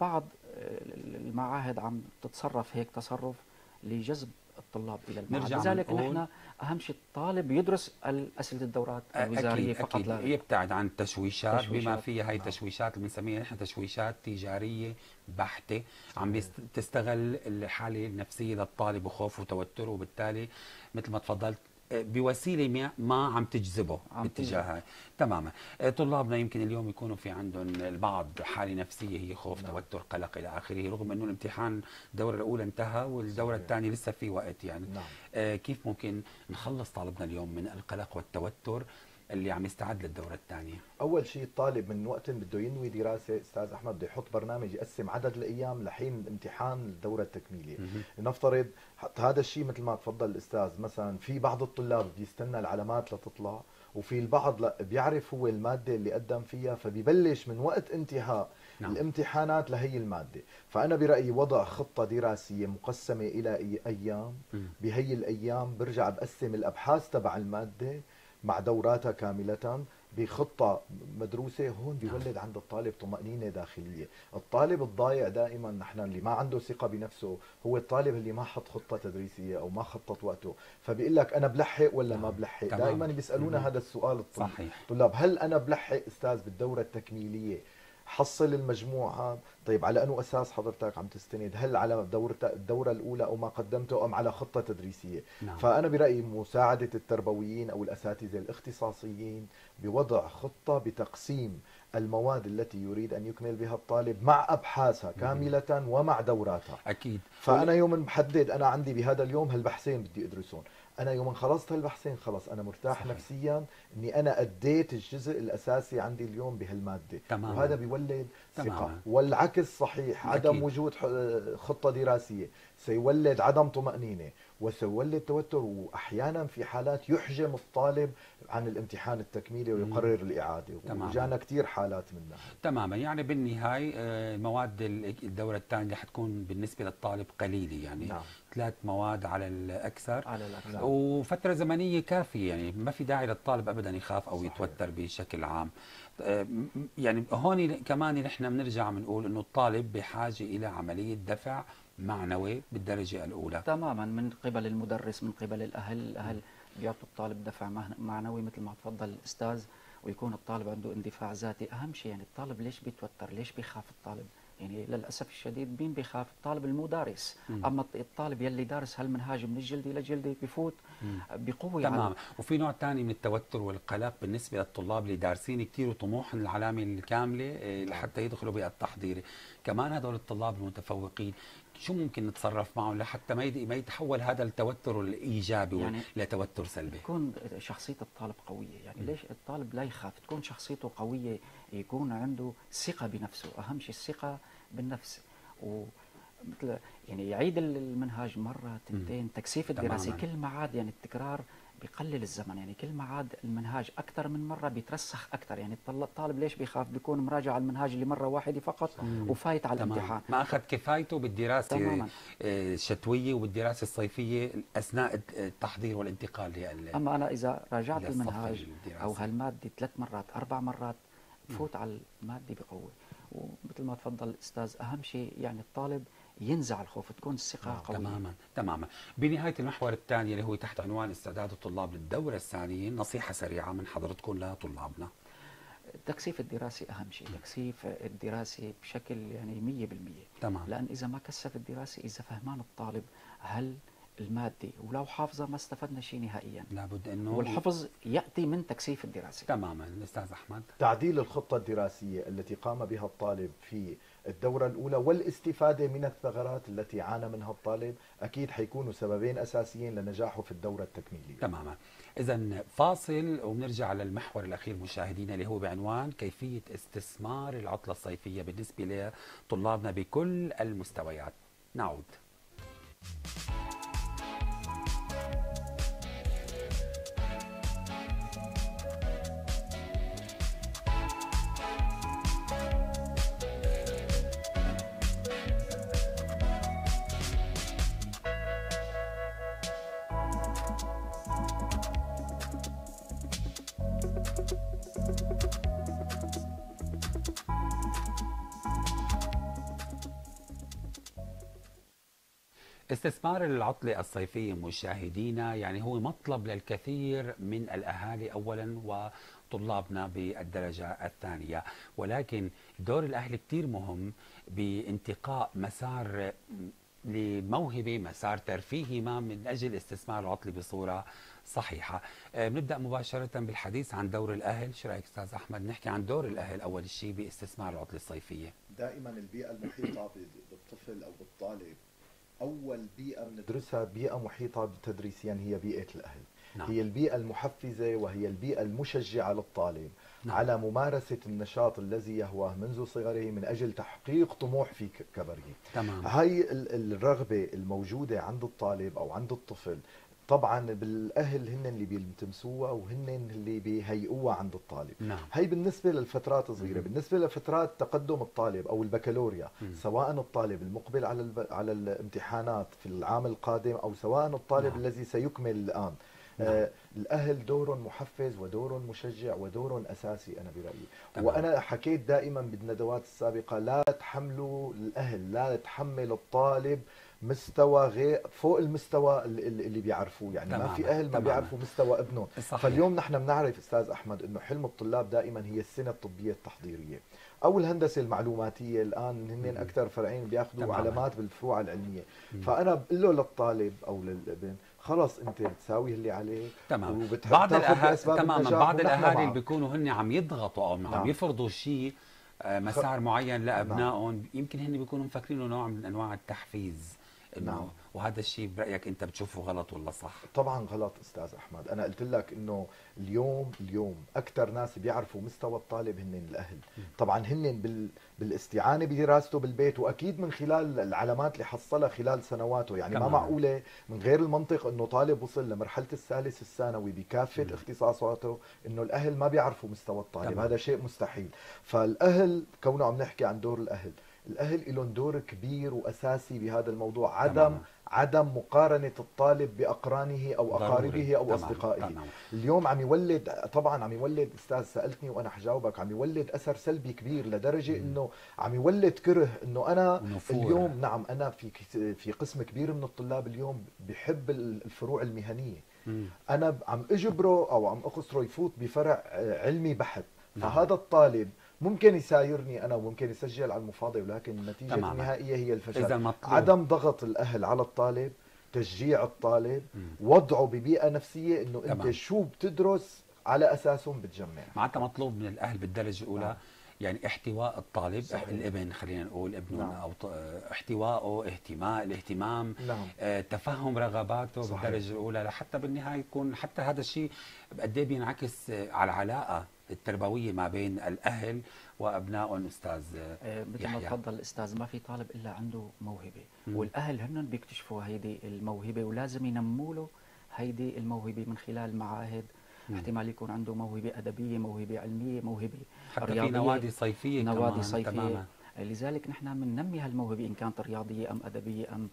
بعض آه، المعاهد عم تتصرف هيك تصرف لجذب الطلاب إلى المعهد.
نرجع
لذلك نحن أهم شيء الطالب يدرس اسئله الدورات الوزارية
أكيد.
فقط
أكيد
لا.
يبتعد عن التشويشات,
تشويشات،
بما فيها هاي
نعم.
التشويشات اللي بنسميها نحن تشويشات تجارية بحتة عم تستغل الحالة النفسية للطالب وخوفه وتوتره وبالتالي مثل ما تفضلت بوسيلة ما- عم تجذبه
عم
باتجاه هاي. تماما. آه، طلابنا يمكن اليوم يكونوا في عندهم البعض حالة نفسية هي خوف
نعم.
توتر قلق إلى آخره رغم إنه الامتحان الدورة الأولى انتهى
والدورة.
الثانية لسه في وقت يعني.
نعم.
آه، كيف ممكن نخلص طالبنا اليوم من القلق والتوتر اللي عم يستعد للدورة الثانية.
أول شيء الطالب من وقت بده ينوي دراسة أستاذ أحمد بده يحط برنامج يقسم عدد الأيام لحين الامتحان الدورة التكميلية. نفترض حتى هذا الشيء مثل ما تفضل الأستاذ مثلا في بعض الطلاب بيستنى العلامات لتطلع وفي البعض لا بيعرف هو المادة اللي قدم فيها فبيبلش من وقت انتهاء
نعم.
الامتحانات لهي المادة. فأنا برأيي وضع خطة دراسية مقسمة إلى أي- أيام.
مم.
بهي الأيام برجع بقسم الأبحاث تبع المادة مع دوراتها كاملة بخطة مدروسة هون بيولد عند الطالب طمأنينة داخلية، الطالب الضايع دائما نحن اللي ما عنده ثقة بنفسه هو الطالب اللي ما حط خطة تدريسية أو ما خطط وقته، فبيقول لك أنا بلحق ولا ما
نعم.
بلحق،. دائما بيسألونا
مم.
هذا السؤال الطلاب هل أنا بلحق أستاذ بالدورة التكميلية حصل المجموعة. طيب على أنه أساس حضرتك عم تستند هل على دورة الدورة الأولى أو ما قدمته أم على خطة تدريسية؟
نعم.
فأنا برأيي مساعدة التربويين أو الأساتذة الاختصاصيين بوضع خطة بتقسيم المواد التي يريد أن يكمل بها الطالب مع أبحاثها كاملة ومع دوراتها.
أكيد.
فأنا يوم محدد أنا عندي بهذا اليوم هالبحثين بدي أدرسهم؟ أنا يوم خلصت هالبحثين خلص أنا مرتاح
صحيح.
نفسيا أني أنا أديت الجزء الأساسي عندي اليوم بهالمادة
تماماً.
وهذا بيولد
تماماً.
والعكس صحيح عدم
أكيد.
وجود ح- خطة دراسية سيولد عدم طمأنينة وسيولد توتر وأحيانا في حالات يحجم الطالب عن الامتحان التكميلي ويقرر
الإعادة.
وجانا كثير حالات منها
تماما يعني بالنهاية آه، مواد ال- الدورة الثانية حتكون بالنسبة للطالب قليلة يعني
نعم.
ثلاث مواد على الأكثر
على الأكثر
نعم.
وفترة زمنية كافية يعني ما في داعي للطالب أبدا يخاف أو
صحيح.
يتوتر بشكل عام آه، يعني هون كمان نحن بنرجع بنقول إنه الطالب بحاجة إلى عملية دفع معنوي بالدرجة الأولى.
تماما من قبل المدرس من قبل الأهل الأهل بيعطوا الطالب دفع معنوي مثل ما تفضل الأستاذ ويكون الطالب عنده اندفاع ذاتي. أهم شيء يعني الطالب ليش بيتوتر؟ ليش بيخاف الطالب؟ يعني للأسف الشديد مين بيخاف؟ الطالب المو دارس
مم.
الط- الطالب يلي دارس هالمنهاج من الجلدي لجلدي بفوت
مم.
بقوة
تمام. وفي نوع ثاني من التوتر والقلق بالنسبة للطلاب اللي دارسين كثير وطموحهم العلامة الكاملة آه، لحتى يدخلوا بالتحضيري كمان هدول الطلاب المتفوقين شو ممكن نتصرف معهم لحتى ما ما يتحول هذا التوتر
الإيجابي
يعني لتوتر سلبي؟
تكون شخصية الطالب قوية. يعني ليش الطالب لا يخاف؟ تكون شخصيته قوية يكون عنده ثقة بنفسه. أهم شيء الثقة بالنفس. ومثل يعني يعيد المنهاج مرة تنتين تكثيف الدراسة
تماماً.
كل ما عاد يعني التكرار بيقلل الزمن. يعني كل ما عاد المنهاج أكثر من مرة بيترسخ أكثر. يعني الطالب ليش بيخاف؟ بيكون مراجع على المنهاج لمرة واحدة فقط وفايت على
تمام.
الامتحان.
ما أخذ كفايته بالدراسة
تماماً.
آه، الشتوية وبالدراسه الصيفية أثناء التحضير والانتقال لل
أما أنا إذا راجعت المنهاج. أو هالمادة ثلاث مرات أربع مرات بفوت على المادة بقوة. ومثل ما تفضل الاستاذ أهم شيء يعني الطالب ينزع الخوف تكون الثقه قوية.
تماما تماما. بنهاية المحور الثاني اللي هو تحت عنوان استعداد الطلاب للدورة الثانية نصيحة سريعة من حضرتكم لطلابنا.
التكثيف الدراسي أهم شيء تكثيف الدراسي بشكل يعني 100%
تمام.
لأن إذا ما كثف الدراسي إذا فهمان الطالب هل المادة ولو حافظة ما استفدنا شيء نهائيا.
لابد إنه
والحفظ يأتي من تكثيف الدراسة.
تماما الاستاذ أحمد.
تعديل الخطة الدراسية التي قام بها الطالب في الدورة الأولى والاستفادة من الثغرات التي عانى منها الطالب أكيد حيكونوا سببين أساسيين لنجاحه في الدورة التكميلية.
تماما. اذا فاصل وبنرجع للمحور الأخير مشاهدينا اللي هو بعنوان كيفية استثمار العطلة الصيفية بالنسبة لطلابنا بكل المستويات. نعود. استثمار العطلة الصيفية مشاهدينا يعني هو مطلب للكثير من الأهالي أولا وطلابنا بالدرجة الثانية. ولكن دور الأهل كتير مهم بانتقاء مسار لموهبة مسار ترفيهي ما من أجل استثمار العطلة بصورة صحيحة. آه، بنبدأ مباشرة بالحديث عن دور الأهل. شو رأيك أستاذ أحمد؟ نحكي عن دور الأهل أول شيء باستثمار العطلة الصيفية.
دائما البيئة المحيطة بالطفل أو بالطالب أول بيئة بندرسها بيئة محيطة تدريسيا هي بيئة الأهل
نعم.
هي البيئة المحفزة وهي البيئة المشجعة للطالب
نعم.
على ممارسة النشاط الذي يهواه منذ صغره من أجل تحقيق طموح في كبره
تمام
هاي ال- الرغبة الموجودة عند الطالب أو عند الطفل طبعا بالأهل هن اللي بيلتمسوها وهن اللي بيهيئوها عند الطالب
نعم
هي بالنسبة للفترات الصغيرة
مم.
بالنسبة لفترات تقدم الطالب أو البكالوريا
مم.
سواء الطالب المقبل على الب... على الامتحانات في العام القادم أو سواء الطالب
نعم.
الذي سيكمل الآن
نعم.
آه الأهل دور محفز ودور مشجع ودور أساسي أنا برأيي
تمام.
وأنا حكيت دائما بالندوات السابقة لا تحملوا الأهل لا تحمل الطالب مستوى غير فوق المستوى اللي, اللي بيعرفوه يعني ما. في أهل ما
تماماً.
بيعرفوا مستوى ابنهم
صحيح.
فاليوم نحن بنعرف أستاذ أحمد إنه حلم الطلاب دائما هي السنة الطبية التحضيرية أو الهندسة المعلوماتية الآن هن. أكثر فرعين بياخذوا. علامات بالفروع العلمية
مم.
فأنا بقول له للطالب أو للابن خلص أنت بتساوي اللي عليك
تمام بعض الاهالي تماما بعض
الأهالي.
اللي بيكونوا هن عم يضغطوا أو عم
نعم.
يفرضوا شيء آه، مسار معين لأبنائهم يمكن هن بيكونوا مفكرينه نوع من أنواع التحفيز
نعم.
وهذا الشيء برأيك أنت بتشوفه غلط ولا صح
طبعا غلط أستاذ أحمد أنا قلت لك إنه اليوم اليوم أكثر ناس بيعرفوا مستوى الطالب هن الأهل طبعا هن بال بالاستعانة بدراسته بالبيت وأكيد من خلال العلامات اللي حصلها خلال سنواته يعني
تماماً.
ما معقولة من غير المنطق إنه طالب وصل لمرحلة الثالث الثانوي
بكافة.
اختصاصاته إنه الأهل ما بيعرفوا مستوى الطالب
تمام.
هذا شيء مستحيل فالأهل كونه عم نحكي عن دور الأهل الأهل لهم دور كبير وأساسي بهذا الموضوع عدم
تماماً.
عدم مقارنة الطالب بأقرانه
أو.
أقاربه أو
تمام،
أصدقائه
تمام.
اليوم عم يولد طبعا عم يولد أستاذ سألتني وأنا حجاوبك عم يولد أثر سلبي كبير لدرجة إنه عم يولد كره إنه أنا
ونفور.
اليوم نعم أنا في في قسم كبير من الطلاب اليوم بحب الفروع المهنية
مم.
أنا عم أجبره أو عم أخسره يفوت بفرع آه، علمي بحت
نعم.
فهذا الطالب ممكن يسايرني أنا وممكن يسجل على المفاضله ولكن النتيجة
تماماً.
النهائية هي الفشل
إذا مطلوب.
عدم ضغط الأهل على الطالب تشجيع الطالب. وضعه ببيئة نفسية إنه
تمام.
انت شو بتدرس على أساسهم بتجمع
معناتها مطلوب من الأهل بالدرجة الأولى
نعم.
يعني احتواء الطالب
صحيح.
الابن خلينا نقول ابنه
نعم.
أو احتوائه اهتمام الاهتمام
نعم
آه، تفهم رغباته
صحيح.
بالدرجة الأولى لحتى بالنهاية يكون حتى هذا الشيء قد إيه بينعكس على العلاقه التربوية ما بين الأهل وابنائهم أستاذ آه،
آه، مثل ما. تفضل الأستاذ ما في طالب إلا عنده موهبة.
مم.
والأهل هن بيكتشفوا هيدي الموهبة ولازم ينموا له هيدي الموهبة من خلال معاهد. احتمال يكون عنده موهبة أدبية موهبة علمية موهبة
حتى في
رياضية،
نوادي صيفية
نوادي
كمان
صيفية.
تماما.
لذلك نحن بننمي هالموهبة إن كانت رياضية أم أدبية أم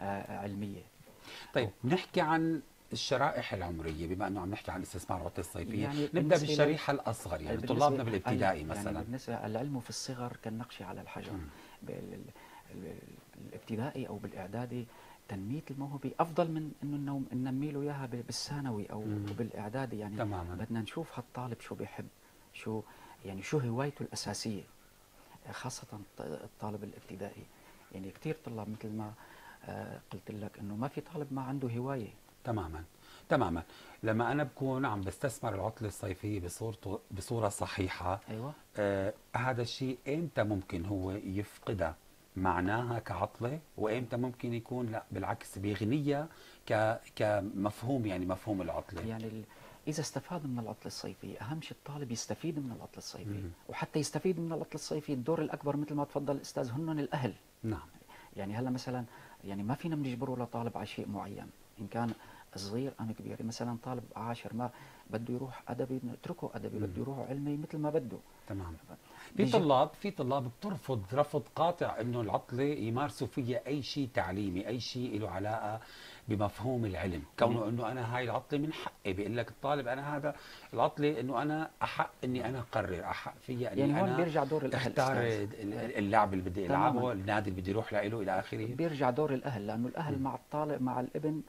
آه، علمية.
طيب نحكي عن الشرائح العمرية بما إنه عم نحكي عن الاستثمار العطيه الصيفية
يعني نبدأ
بالشريحة الأصغر يعني طلابنا بالابتدائي
يعني
مثلا.
بالنسبة العلم في الصغر كالنقش على الحجر.
مم.
بال- ال- الابتدائي أو بالإعدادي تنمية الموهبة أفضل من إنه ننمي له إياها بال- بالثانوي أو
مم.
بالإعدادي. يعني
تماما.
بدنا نشوف هالطالب شو بيحب شو يعني شو هوايته الأساسية خاصة الط- الطالب الابتدائي. يعني كثير طلاب مثل ما آه، قلت لك إنه ما في طالب ما عنده هواية.
تماما. تماما. لما أنا بكون عم بستثمر العطلة الصيفية بصورته بصورة صحيحة
أيوه.
آه هذا الشيء إمتى ممكن هو يفقدها معناها كعطلة؟ وإمتى ممكن يكون؟ لا بالعكس بيغنيها ك كمفهوم يعني مفهوم العطلة.
يعني ال- إذا استفاد من العطلة الصيفية أهم شيء الطالب يستفيد من العطلة
الصيفية.
وحتى يستفيد من العطلة الصيفية الدور الأكبر مثل ما تفضل الأستاذ هن الأهل.
نعم.
يعني هلا مثلا يعني ما فينا بنجبره لطالب على شيء معين. إن كان صغير ام كبير مثلا طالب عاشر ما بده يروح أدبي نتركه
أدبي.
بده يروح علمي مثل ما بده.
تمام. في طلاب في طلاب بترفض رفض قاطع إنه العطلة يمارسوا فيها أي شيء تعليمي أي شيء له علاقة بمفهوم العلم. كونه إنه أنا هاي العطلة من حقي بيقول لك الطالب أنا هذا العطلة إنه أنا أحق إني أنا أقرر أحق فيها إني
يعني هون
أنا
بيرجع دور الأهل
أختار اللعب اللي بدي. ألعبه النادي اللي بدي أروح له إلى آخره.
بيرجع دور الأهل لأنه
الأهل.
مع الطالب مع الابن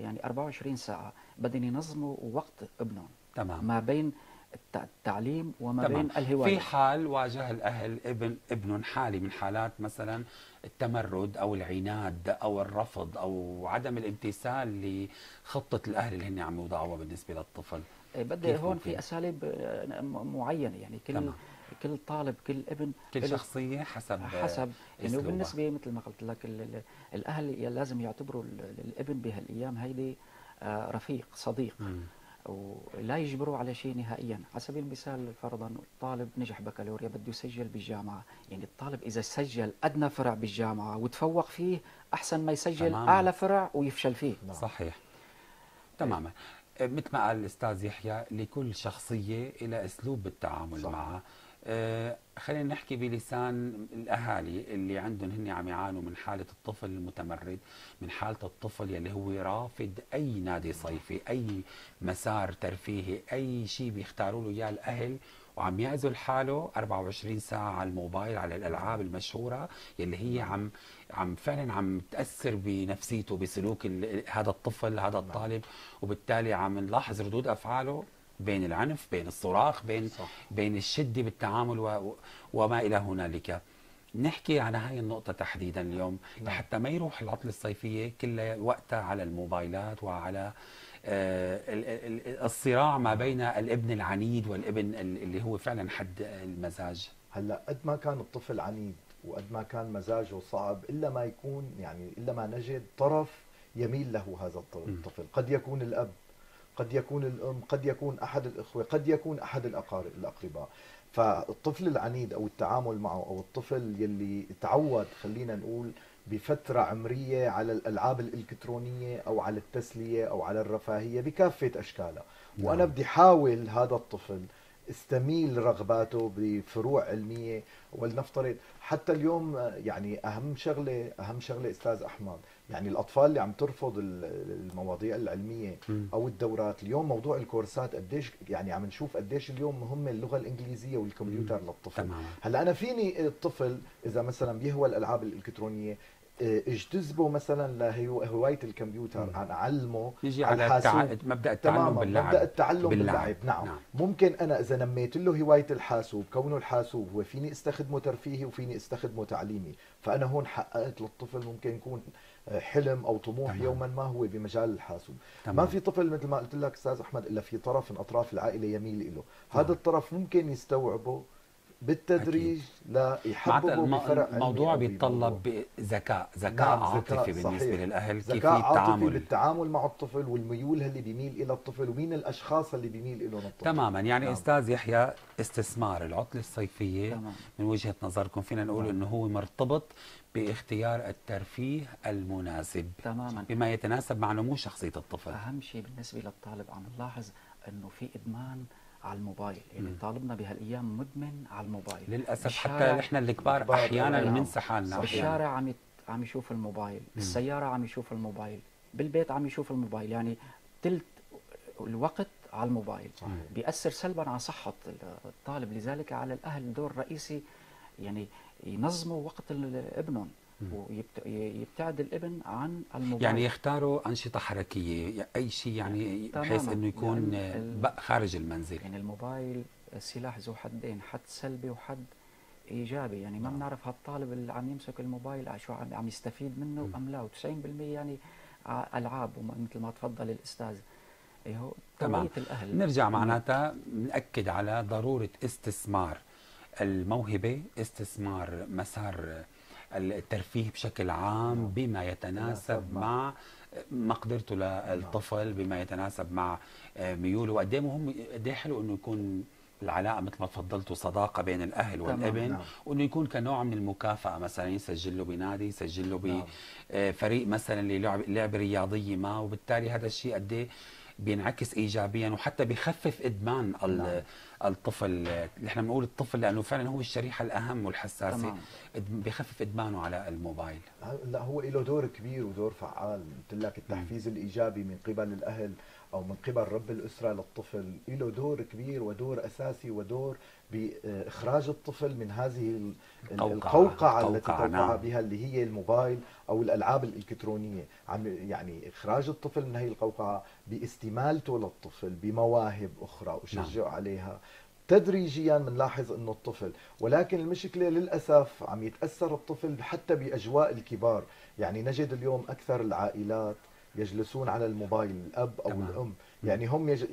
يعني 24 ساعة بدهم ينظموا وقت ابنهم
تمام
ما بين الت- التعليم وما
تمام.
بين الهواية
في حال واجه الأهل ابن ابن حالي من حالات مثلا التمرد أو العناد أو الرفض أو عدم الامتثال لخطة الأهل اللي هن عم يوضعوها بالنسبة للطفل
إيه، بدي هون؟ في أساليب آه، معينة يعني كل
تمام.
كل طالب كل ابن
كل شخصية حسب
حسب يعني. وبالنسبه مثل ما قلت لك ال- ال- الأهل لازم يعتبروا ال- الابن بهالأيام هيدي آه، رفيق صديق
مم.
ولا يجبروا على شيء نهائيا على سبيل المثال فرضا الطالب نجح بكالوريا بده يسجل بالجامعة يعني الطالب إذا سجل أدنى فرع بالجامعة وتفوق فيه أحسن ما يسجل
تماماً.
أعلى فرع ويفشل فيه
نعم.
صحيح تماما مثل ما قال الأستاذ يحيى لكل شخصية إلى أسلوب بالتعامل
صح.
معها خلينا نحكي بلسان الأهالي اللي عندهم هن عم يعانوا من حالة الطفل المتمرد من حالة الطفل يلي هو رافض أي نادي صيفي أي مسار ترفيهي أي شيء بيختاروا له إياه الأهل وعم يعزل حاله 24 ساعة على الموبايل على الألعاب المشهورة يلي هي عم عم فعلا عم تأثر بنفسيته بسلوك هذا الطفل هذا الطالب وبالتالي عم نلاحظ ردود أفعاله بين العنف بين الصراخ بين
صح.
بين الشده بالتعامل و وما إلى هنالك نحكي عن هاي النقطة تحديدا اليوم
نعم.
لحتى ما يروح العطلة الصيفية كلها وقتها على الموبايلات وعلى آه، ال- ال- ال- الصراع ما بين الابن العنيد والابن ال- اللي هو فعلا حد المزاج
هلأ قد ما كان الطفل عنيد وقد ما كان مزاجه صعب إلا ما يكون يعني إلا ما نجد طرف يميل له هذا الط-
م.
الطفل قد يكون الأب قد يكون الام قد يكون أحد الإخوة قد يكون أحد الاقارب الأقرباء. فالطفل العنيد أو التعامل معه أو الطفل يلي تعود خلينا نقول بفترة عمرية على الألعاب الإلكترونية أو على التسلية أو على الرفاهية بكافة أشكالها وأنا
نعم.
بدي حاول هذا الطفل استميل رغباته بفروع علمية. ولنفترض حتى اليوم يعني أهم شغلة أهم شغلة أستاذ أحمد يعني الأطفال اللي عم ترفض ال- المواضيع العلمية
مم.
أو الدورات اليوم موضوع الكورسات قديش يعني عم نشوف قديش اليوم مهمة اللغة الإنجليزية والكمبيوتر للطفل
تماما
هلأ أنا فيني الطفل إذا مثلا بيهوى الألعاب الإلكترونية آه، اجتذبه مثلا لهواية الكمبيوتر. عن اعلمه
نيجي
على
التع... مبدأ التعلم
تماما
باللعب
مبدا التعلم
باللعب.
باللعب نعم.
نعم.
ممكن أنا إذا نميت له هواية الحاسوب كونه الحاسوب هو فيني أستخدمه ترفيهي وفيني أستخدمه تعليمي فأنا هون حققت للطفل ممكن يكون حلم أو طموح
تمام.
يوما ما هو بمجال الحاسوب
تمام.
ما في طفل مثل ما قلت لك أستاذ أحمد إلا في طرف من أطراف العائلة يميل له
نعم.
هذا الطرف ممكن يستوعبه بالتدريج
معناتها
بفرع
الم- الموضوع. بيتطلب ذكاء ذكاء
نعم،
عاطفي
ذكاء، بالنسبة.
للأهل كيف
ذكاء عاطفي
التعامل
بالتعامل مع الطفل والميول اللي بيميل إلى الطفل ومين الأشخاص اللي بيميل لهم الطفل
تماما يعني
نعم.
أستاذ يحيى استثمار العطلة الصيفية
تمام
من وجهة نظركم فينا نقول
نعم.
إنه هو مرتبط باختيار الترفيه المناسب.
تماما.
بما يتناسب مع نمو شخصية الطفل.
أهم شيء بالنسبة للطالب عم نلاحظ إنه في إدمان على الموبايل. يعني. طالبنا بهالأيام مدمن على الموبايل.
للأسف حتى إحنا الكبار
أحيانا.
بننسى حالنا.
بالشارع عم عم يشوف الموبايل. بالسياره عم يشوف الموبايل. بالبيت عم يشوف الموبايل. يعني تلت الوقت على الموبايل.
صحيح.
بيأثر سلبا على صحة الطالب. لذلك على الأهل دور رئيسي. يعني ينظموا وقت ابنهم ويبتعد الابن عن الموبايل
يعني يختاروا أنشطة حركية أي شيء يعني بحيث
تماماً.
إنه يكون
يعني
خارج المنزل
يعني الموبايل سلاح ذو حدين حد سلبي وحد إيجابي يعني ما
نعم.
بنعرف هالطالب اللي عم يمسك الموبايل شو عم يستفيد منه
مم.
أم لا و90% يعني ألعاب ومثل ما تفضل الأستاذ إيه هو
تمام.
الأهل
نرجع معناتها نأكد على ضرورة استثمار الموهبة استثمار مسار الترفيه بشكل عام
نعم.
بما يتناسب
يتناسب مع-
مقدرته للطفل بما يتناسب مع ميوله وقد إيه مهم قد إيه حلو إنه يكون العلاقة مثل ما تفضلتوا صداقة بين
الأهل
والابن
نعم.
وإنه يكون كنوع من المكافأة مثلا يسجل له بنادي يسجل له
نعم.
بفريق مثلا اللي لعب لعبه رياضيه ما وبالتالي هذا الشيء قد إيه بينعكس ايجابيا وحتى بيخفف إدمان
نعم.
الطفل. اللي إحنا بنقول الطفل لأنه فعلا هو الشريحة الأهم والحساسة.
تمام.
بيخفف إدمانه على الموبايل.
لا هو له دور كبير ودور فعال. قلت لك التحفيز الإيجابي من قبل الأهل. أو من قبل رب الأسرة للطفل له دور كبير ودور أساسي ودور بإخراج الطفل من هذه ال-
القوقعة.
القوقعة التي توقع
نعم.
بها اللي هي الموبايل أو الألعاب الإلكترونية عم يعني إخراج الطفل من هي القوقعة باستمالته للطفل بمواهب أخرى وشجعه عليها تدريجيا بنلاحظ إنه الطفل ولكن المشكلة للأسف عم يتأثر الطفل حتى بأجواء الكبار يعني نجد اليوم أكثر العائلات يجلسون على الموبايل الأب أو
تمام.
الأم. يعني هم يج...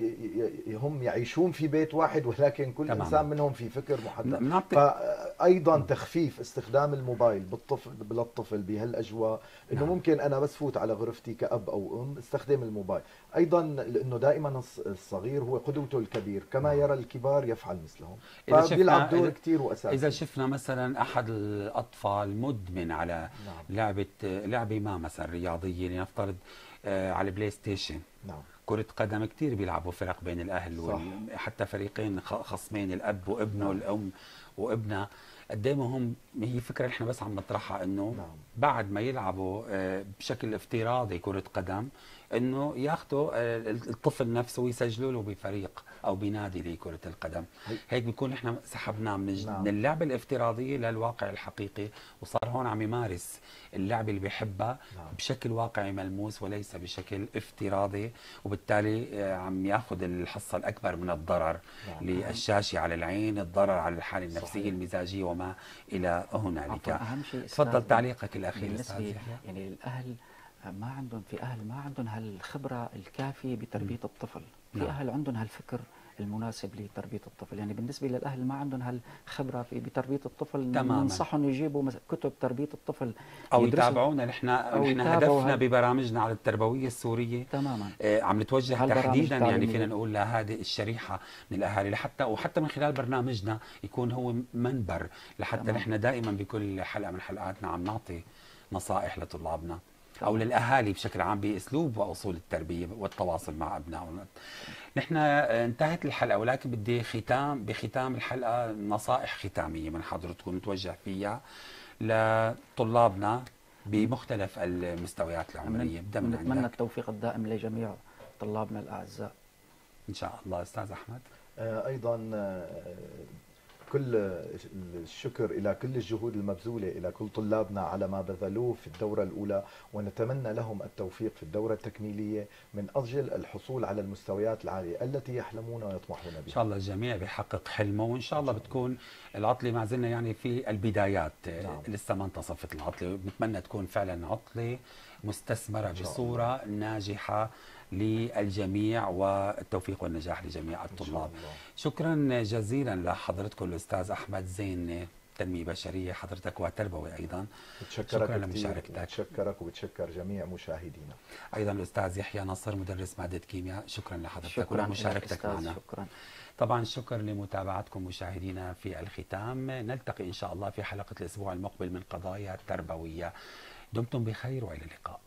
هم يعيشون في بيت واحد ولكن كل
تمام.
إنسان منهم في فكر محدد.
بنعطي
فايضا تخفيف استخدام الموبايل بالطفل للطفل بهالأجواء. إنه
نعم.
ممكن أنا بس فوت على غرفتي كأب أو أم استخدم الموبايل. أيضا لأنه دائما الص- الصغير هو قدوته الكبير كما
نعم.
يرى الكبار يفعل مثلهم. فبيلعب دور
إذا-
كثير وأساسي.
إذا شفنا مثلا أحد الأطفال مدمن على
نعم.
لعبة لعبة ما مثلا رياضية لنفترض على ال PlayStation
نعم
كرة قدم كتير بيلعبوا فرق بين الأهل
صح.
وال... حتى فريقين خصمين الأب وابنه
نعم.
الأم وابنها قد إيه مهم هي فكرة نحن بس عم نطرحها إنه
نعم.
بعد ما يلعبوا آه، بشكل افتراضي كرة قدم إنه ياخذوا آه، الطفل نفسه ويسجلوا له بفريق أو بنادي لكرة القدم
هي-
هيك بيكون نحن سحبناه من,
نعم.
من اللعبة الافتراضية للواقع الحقيقي وصار هون عم يمارس اللعبة اللي بيحبها
نعم.
بشكل واقعي ملموس وليس بشكل افتراضي وبالتالي آه، عم ياخذ الحصة الأكبر من الضرر
نعم.
للشاشة على العين الضرر على الحالة النفسية
صحيح.
المزاجية وما إلى هنالك تفضل تعليقك
بالنسبة
يحيى
يعني الاهل ما عندهم في أهل ما عندهم هالخبرة الكافية بتربية الطفل في
نعم.
أهل عندهم هالفكر المناسب لتربية الطفل يعني بالنسبة للأهل ما عندهم هالخبرة في بتربية الطفل
تماماً.
ننصحهم يجيبوا كتب تربية الطفل أو.
يتابعونا نحن نحن هدفنا
هال-
ببرامجنا على التربوية السورية
تماما
آه، عم نتوجه تحديدا يعني. فينا نقول لهذه الشريحة من الأهالي لحتى وحتى من خلال برنامجنا يكون هو منبر لحتى. نحن دائما بكل حلقة من حلقاتنا عم نعطي نصائح لطلابنا أو
تمام.
للأهالي بشكل عام بأسلوب وأصول التربية والتواصل مع ابنائنا. نحن آه، انتهت الحلقة ولكن بدي ختام بختام الحلقة نصائح ختامية من حضرتكم نتوجه فيها لطلابنا بمختلف المستويات العمرية بدأ من
نتمنى التوفيق الدائم لجميع طلابنا الأعزاء
إن شاء الله أستاذ أحمد
آه، أيضا آه، كل الشكر إلى كل الجهود المبذولة إلى كل طلابنا على ما بذلوه في الدورة الأولى ونتمنى لهم التوفيق في الدورة التكميلية من أجل الحصول على المستويات العالية التي يحلمون ويطمحون
إن
بها.
شاء الله الجميع بيحقق حلمه وإن شاء الله بتكون العطلة ما زلنا يعني في البدايات
نعم.
لسه ما انتصفت العطلة بنتمنى تكون فعلا عطلة مستثمرة
إن شاء
بصورة ناجحة للجميع والتوفيق والنجاح لجميع
إن شاء
الطلاب.
الله.
شكرا جزيلا لحضرتكم الأستاذ أحمد زين تنمية بشرية حضرتك وتربوي أيضا.
بتشكرك
شكراً لمشاركتك.
بتشكرك وبتشكر جميع مشاهدينا.
أيضا الأستاذ يحيى نصر مدرس مادة كيمياء. شكرا لحضرتك
شكرا
ولمشاركتك معنا.
شكرا.
طبعا شكر لمتابعتكم مشاهدينا في الختام. نلتقي إن شاء الله في حلقة الأسبوع المقبل من قضايا تربوية. دمتم بخير وإلى اللقاء.